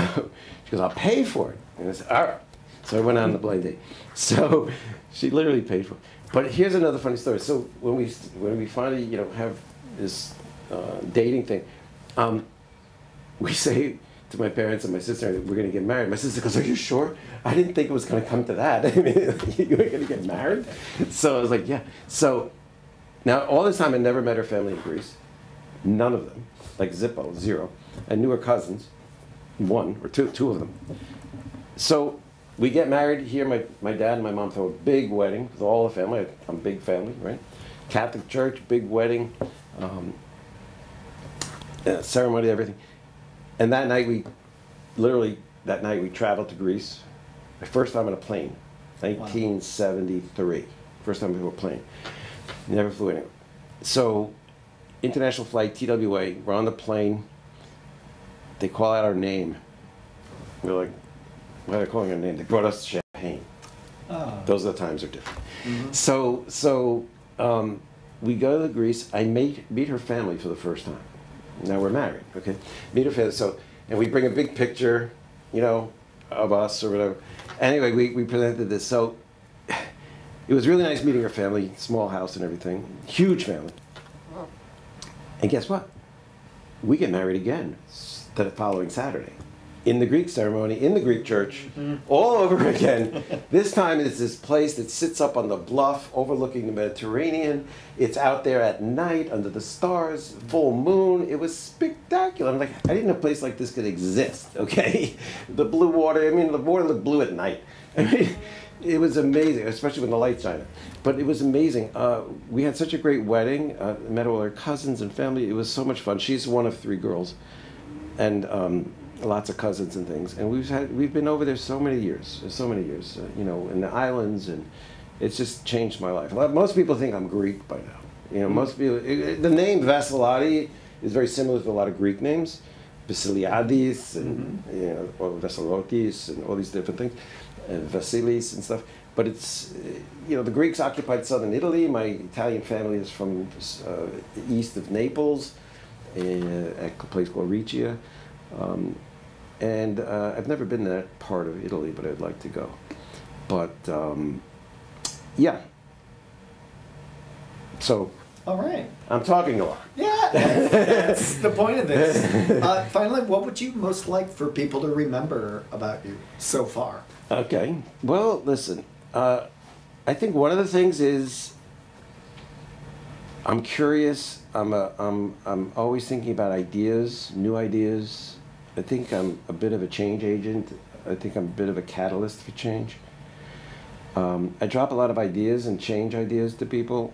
she goes, I'll pay for it. And I said, all right. So I went on the blind date. So she literally paid for it. But here's another funny story. So when we, when we finally, you know, have this uh, dating thing, um, we say, to my parents and my sister, we're going to get married. My sister goes, Are you sure? I didn't think it was going to come to that. I mean, you were going to get married? So I was like, Yeah. So now, all this time, I never met her family in Greece. None of them. Like Zippo, zero. I knew her cousins, one or two, two of them. So we get married here. My, my dad and my mom throw a big wedding with all the family. I'm big family, right? Catholic church, big wedding, um, uh, ceremony, everything. And that night we, literally, that night we traveled to Greece. My first time on a plane, 1973. Wow. First time we were a plane. Never flew anywhere. So, international flight, TWA, we're on the plane. They call out our name. We're like, why are they calling our name? They brought us champagne. Oh. Those are the times are different. Mm-hmm. So, so um, we go to Greece. I meet, meet her family for the first time. Now we're married, okay? Meet her family. So, and we bring a big picture, you know, of us or whatever. Anyway, we, we presented this. So it was really nice meeting her family, small house and everything, huge family. And guess what? We get married again the following Saturday in the Greek ceremony, in the Greek church, mm-hmm. all over again. this time it's this place that sits up on the bluff overlooking the Mediterranean. It's out there at night under the stars, full moon. It was spectacular. I'm like, I didn't know a place like this could exist, okay? the blue water, I mean, the water looked blue at night. I mean, it was amazing, especially when the lights shined. But it was amazing. Uh, we had such a great wedding. Uh, met all her cousins and family. It was so much fun. She's one of three girls. And um, lots of cousins and things, and we've had we've been over there so many years, so many years, uh, you know, in the islands, and it's just changed my life. Most people think I'm Greek by now. You know, most people. It, it, the name Vassalotti is very similar to a lot of Greek names, Vasiliadis and mm-hmm. you know, or Vasilotis and all these different things, and Vasilis and stuff. But it's, you know, the Greeks occupied southern Italy. My Italian family is from uh, east of Naples, uh, at a place called Riccia. Um, and uh, I've never been to that part of Italy, but I'd like to go. But um, yeah. So. All right. I'm talking a lot. Yeah, that's, that's the point of this. Uh, finally, what would you most like for people to remember about you so far? Okay. Well, listen. Uh, I think one of the things is I'm curious. I'm a, I'm I'm always thinking about ideas, new ideas, I think I'm a bit of a change agent. I think I'm a bit of a catalyst for change. Um, I drop a lot of ideas and change ideas to people,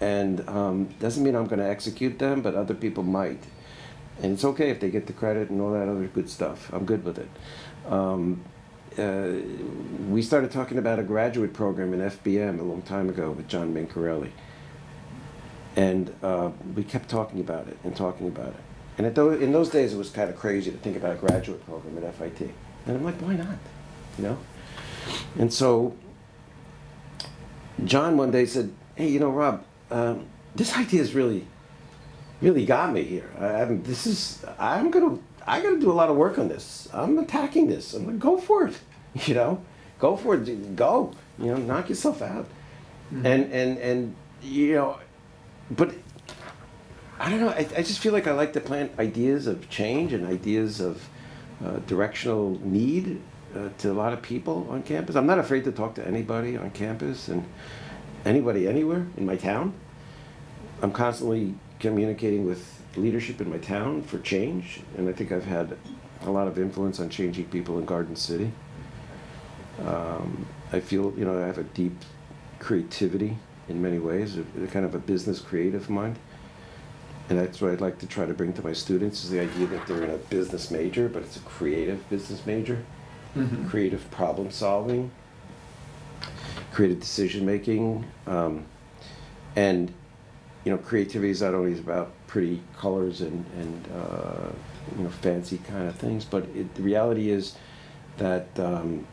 and um, doesn't mean I'm going to execute them, but other people might. And it's okay if they get the credit and all that other good stuff. I'm good with it. Um, uh, we started talking about a graduate program in FBM a long time ago with John Mincarelli. And uh, we kept talking about it and talking about it. And in those days, it was kind of crazy to think about a graduate program at FIT. And I'm like, why not? You know? And so John one day said, hey, you know, Rob, um, this idea has really, really got me here. I, I'm, this is, I'm going to, I got to do a lot of work on this. I'm attacking this. I'm like, go for it. You know, go for it. Go. You know, knock yourself out. Mm-hmm. And and and you know, but I don't know. I, I just feel like I like to plant ideas of change and ideas of uh, directional need uh, to a lot of people on campus. I'm not afraid to talk to anybody on campus and anybody anywhere in my town. I'm constantly communicating with leadership in my town for change, and I think I've had a lot of influence on changing people in Garden City. Um, I feel, you know, I have a deep creativity in many ways, a, a, kind of a business creative mind. And that's what I'd like to try to bring to my students is the idea that they're in a business major, but it's a creative business major, mm-hmm. creative problem solving, creative decision making, um, and you know, creativity is not always about pretty colors and and uh, you know fancy kind of things, but it, the reality is that um,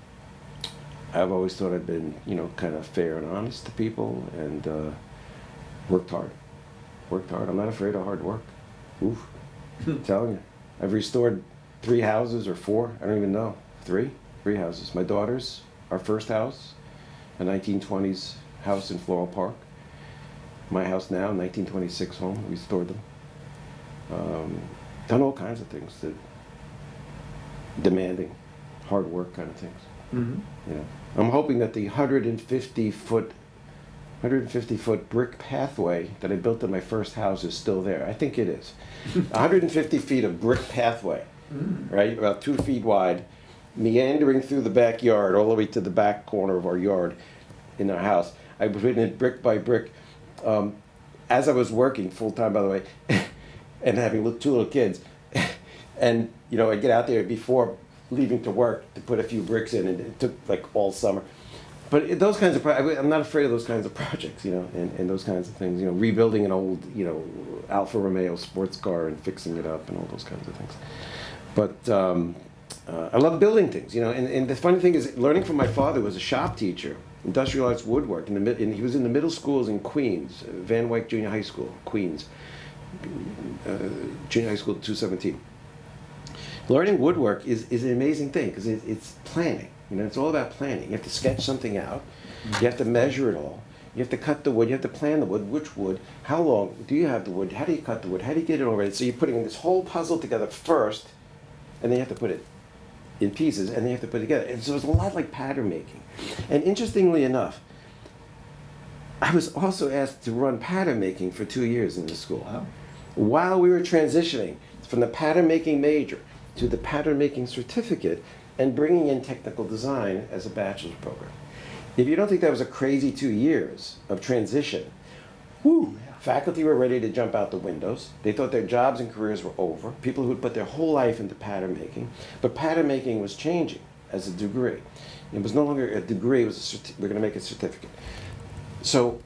I've always thought I've been you know kind of fair and honest to people and uh, worked hard, worked hard. I'm not afraid of hard work. Oof, I'm telling you, I've restored three houses or four. I don't even know. Three, three houses. My daughter's our first house, a 1920s house in Floral Park my house now, 1926 home. We stored them. Um, done all kinds of things that demanding, hard work kind of things. Mm-hmm. You know, I'm hoping that the 150 foot 150 foot brick pathway that I built in my first house is still there. I think it is. 150 feet of brick pathway, mm. right, about two feet wide, meandering through the backyard all the way to the back corner of our yard in our house. I put it brick by brick um, as I was working full time, by the way, and having two little kids, and you know, I'd get out there before leaving to work to put a few bricks in, and it took like all summer. But those kinds of, pro- I'm not afraid of those kinds of projects, you know, and, and those kinds of things, you know, rebuilding an old, you know, Alfa Romeo sports car and fixing it up and all those kinds of things. But um, uh, I love building things, you know, and, and the funny thing is, learning from my father was a shop teacher industrial arts woodwork. In the, in, he was in the middle schools in Queens, Van Wyck Junior High School, Queens, uh, Junior High School 217. Learning woodwork is, is an amazing thing because it, it's planning. You know, it's all about planning. You have to sketch something out. You have to measure it all. You have to cut the wood. You have to plan the wood. Which wood? How long do you have the wood? How do you cut the wood? How do you get it all ready? So you're putting this whole puzzle together first, and then you have to put it in pieces, and then you have to put it together. And so it's a lot like pattern making. And interestingly enough, I was also asked to run pattern making for two years in the school. Wow. While we were transitioning from the pattern making major to the pattern making certificate and bringing in technical design as a bachelor's program. If you don't think that was a crazy two years of transition, whoo, Faculty were ready to jump out the windows. They thought their jobs and careers were over. People who had put their whole life into pattern making. But pattern making was changing as a degree. It was no longer a degree, it was a we're going to make a certificate. So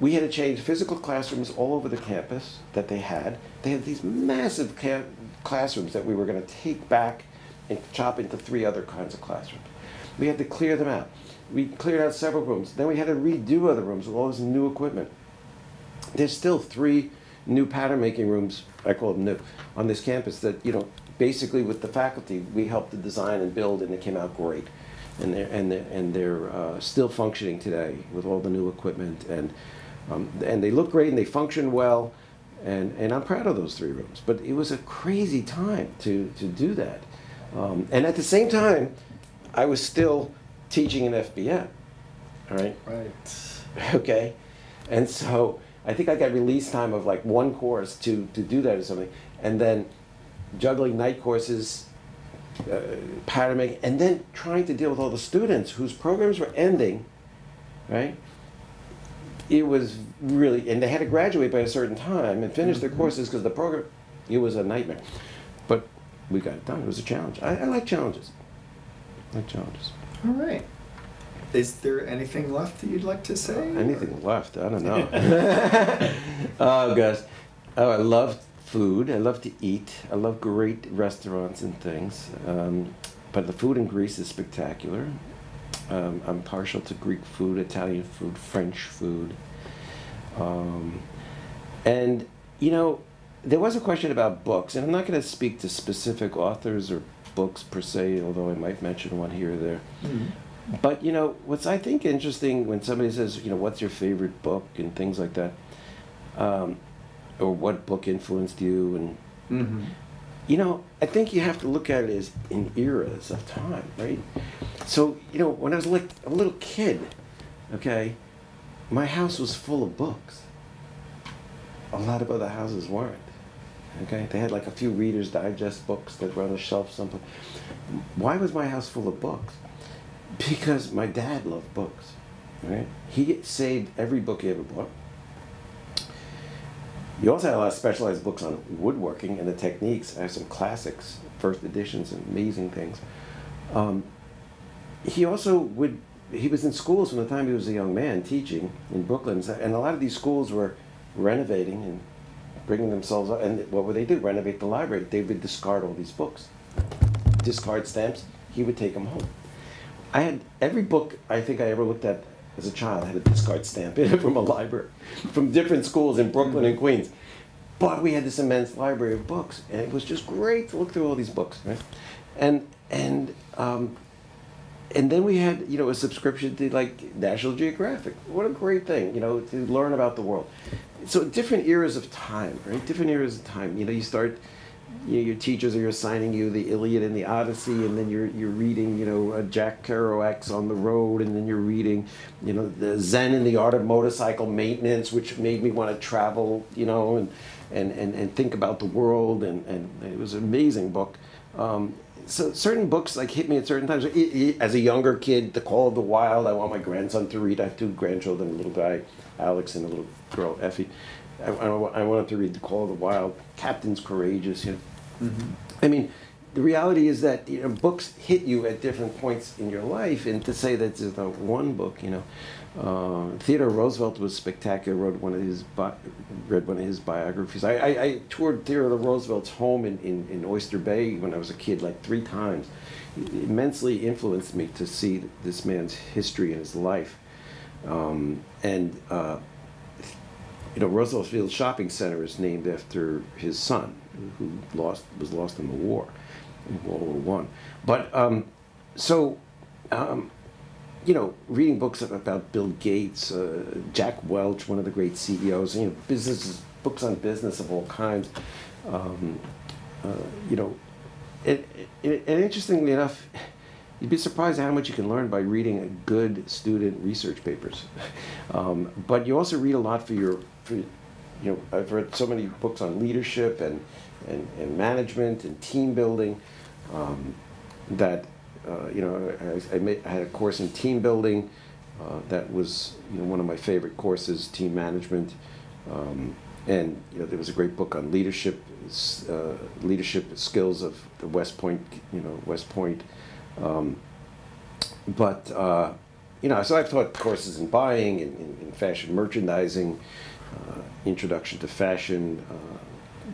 we had to change physical classrooms all over the campus that they had. They had these massive classrooms that we were going to take back and chop into three other kinds of classrooms. We had to clear them out. We cleared out several rooms. Then we had to redo other rooms with all this new equipment there's still three new pattern making rooms, I call them new, on this campus that, you know, basically with the faculty, we helped to design and build and they came out great. And they're, and they're, and they're uh, still functioning today with all the new equipment and, um, and they look great and they function well. And, and I'm proud of those three rooms. But it was a crazy time to, to do that. Um, and at the same time, I was still teaching in FBM. All right? Right. Okay. And so I think I got release time of like one course to, to do that or something. And then juggling night courses, uh, pattern making, and then trying to deal with all the students whose programs were ending, right? It was really, and they had to graduate by a certain time and finish their mm-hmm. courses because the program, it was a nightmare. But we got it done. It was a challenge. I, I like challenges. I like challenges. All right. Is there anything left that you'd like to say? Anything left? I don't know. oh gosh, oh I love food. I love to eat. I love great restaurants and things. Um, but the food in Greece is spectacular. Um, I'm partial to Greek food, Italian food, French food. Um, and, you know, there was a question about books, and I'm not going to speak to specific authors or books per se, although I might mention one here or there. Mm-hmm. But you know, what's I think interesting when somebody says, you know, what's your favorite book and things like that, um, or what book influenced you, and mm-hmm. you know, I think you have to look at it as in eras of time, right? So you know, when I was like a little kid, okay, my house was full of books. A lot of other houses weren't. Okay, they had like a few Reader's Digest books that were on the shelf somewhere. Why was my house full of books? Because my dad loved books. Right? He saved every book he ever bought. He also had a lot of specialized books on woodworking and the techniques. I have some classics, first editions, and amazing things. Um, he also would. He was in schools from the time he was a young man teaching in Brooklyn, and a lot of these schools were renovating and bringing themselves up. And what would they do? Renovate the library. They would discard all these books, discard stamps. He would take them home. I had every book I think I ever looked at as a child had a discard stamp in it from a library, from different schools in Brooklyn and Queens. But we had this immense library of books, and it was just great to look through all these books, right? And and um, and then we had you know a subscription to like National Geographic. What a great thing, you know, to learn about the world so different eras of time, right? Different eras of time. You know, you start, you know, your teachers are assigning you the Iliad and the Odyssey, and then you're you're reading, you know, Jack Kerouac's On the Road, and then you're reading, you know, the Zen and the Art of Motorcycle Maintenance, which made me want to travel, you know, and and and, and think about the world, and and it was an amazing book. Um, so certain books like hit me at certain times. As a younger kid, The Call of the Wild. I want my grandson to read. I have two grandchildren, a little guy, Alex, and a little girl, Effie. I, I, I wanted to read The Call of the Wild. Captain's Courageous. You know. Mm-hmm. I mean, the reality is that you know books hit you at different points in your life, and to say that there's not one book, you know, uh, Theodore Roosevelt was spectacular. Wrote one of his read one of his biographies. I, I, I, toured Theodore Roosevelt's home in, in, in Oyster Bay when I was a kid, like three times. It immensely influenced me to see this man's history and his life. Um, and uh, you know, Roosevelt Field Shopping Center is named after his son, who lost was lost in the war, in World War One. But um, so. Um, you know, reading books about Bill Gates, uh, Jack Welch, one of the great CEOs, you know, businesses, books on business of all kinds. Um, uh, you know, and interestingly enough, you'd be surprised how much you can learn by reading good student research papers. Um, but you also read a lot for your, for, you know, I've read so many books on leadership and, and, and management and team building um, that uh, you know, I, I, made, I, had a course in team building. Uh, that was you know one of my favorite courses, team management, um, and you know there was a great book on leadership, uh, leadership skills of the West Point, you know West Point. Um, but uh, you know, so I've taught courses in buying and in, in, fashion merchandising, uh, introduction to fashion,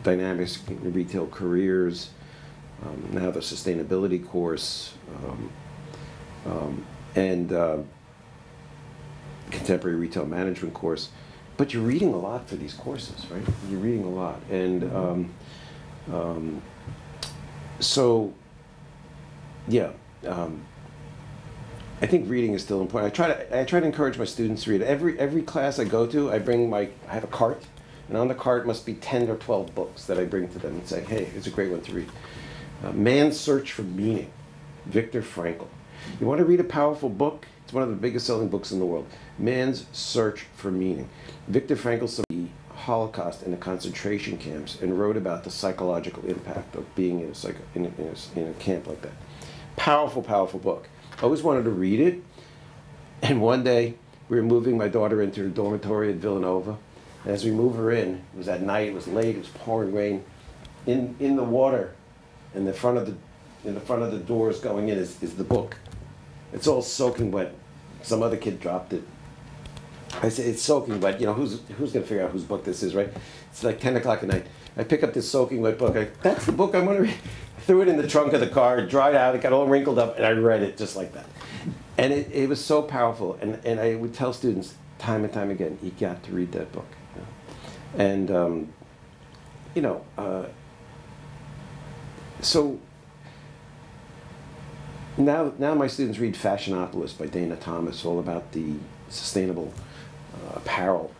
dynamics in retail careers um, now the sustainability course, um, um, and uh, contemporary retail management course. But you're reading a lot for these courses, right? You're reading a lot, and um, so yeah. I think reading is still important. I try to I try to encourage my students to read. Every every class I go to, I bring my I have a cart, and on the cart must be ten or twelve books that I bring to them and say, "Hey, it's a great one to read." Uh, Man's Search for Meaning, Viktor Frankl. You want to read a powerful book? It's one of the biggest selling books in the world. Man's Search for Meaning. Viktor Frankl saw the Holocaust in the concentration camps and wrote about the psychological impact of being in a, in a, in a, in a camp like that. Powerful, powerful book. I always wanted to read it. And one day, we were moving my daughter into the dormitory at Villanova. And as we move her in, it was at night, it was late, it was pouring rain. In, in the water in the front of the in the front of the doors going in is, is the book. It's all soaking wet. Some other kid dropped it. I said it's soaking wet. You know who's who's gonna figure out whose book this is, right? It's like ten o'clock at night. I pick up this soaking wet book. I, That's the book I'm gonna read. Threw it in the trunk of the car, dried out. It got all wrinkled up, and I read it just like that. And it, it was so powerful. And, and I would tell students time and time again, you got to read that book. And um, you know, uh, so now, now my students read Fashionopolis by Dana Thomas, all about the sustainable uh, apparel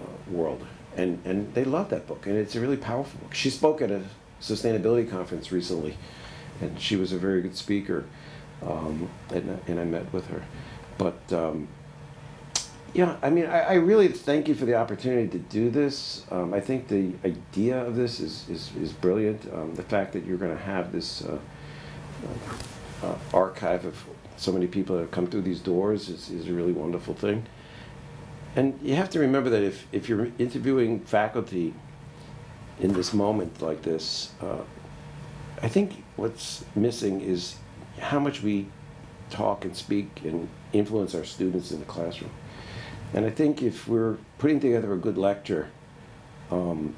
uh, world, and and they love that book, and it's a really powerful book. She spoke at a sustainability conference recently, and she was a very good speaker, um, and, and I met with her, but. Um, yeah, I mean, I, I, really thank you for the opportunity to do this. Um, I think the idea of this is, is, is brilliant. Um, the fact that you're going to have this uh, uh, archive of so many people that have come through these doors is, is a really wonderful thing. And you have to remember that if, if you're interviewing faculty in this moment like this, uh, I think what's missing is how much we talk and speak and influence our students in the classroom. And I think if we're putting together a good lecture, um,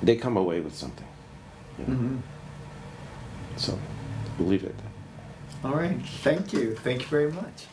they come away with something. You know? mm-hmm. So, we'll leave it at that. All right. Thank you. Thank you very much.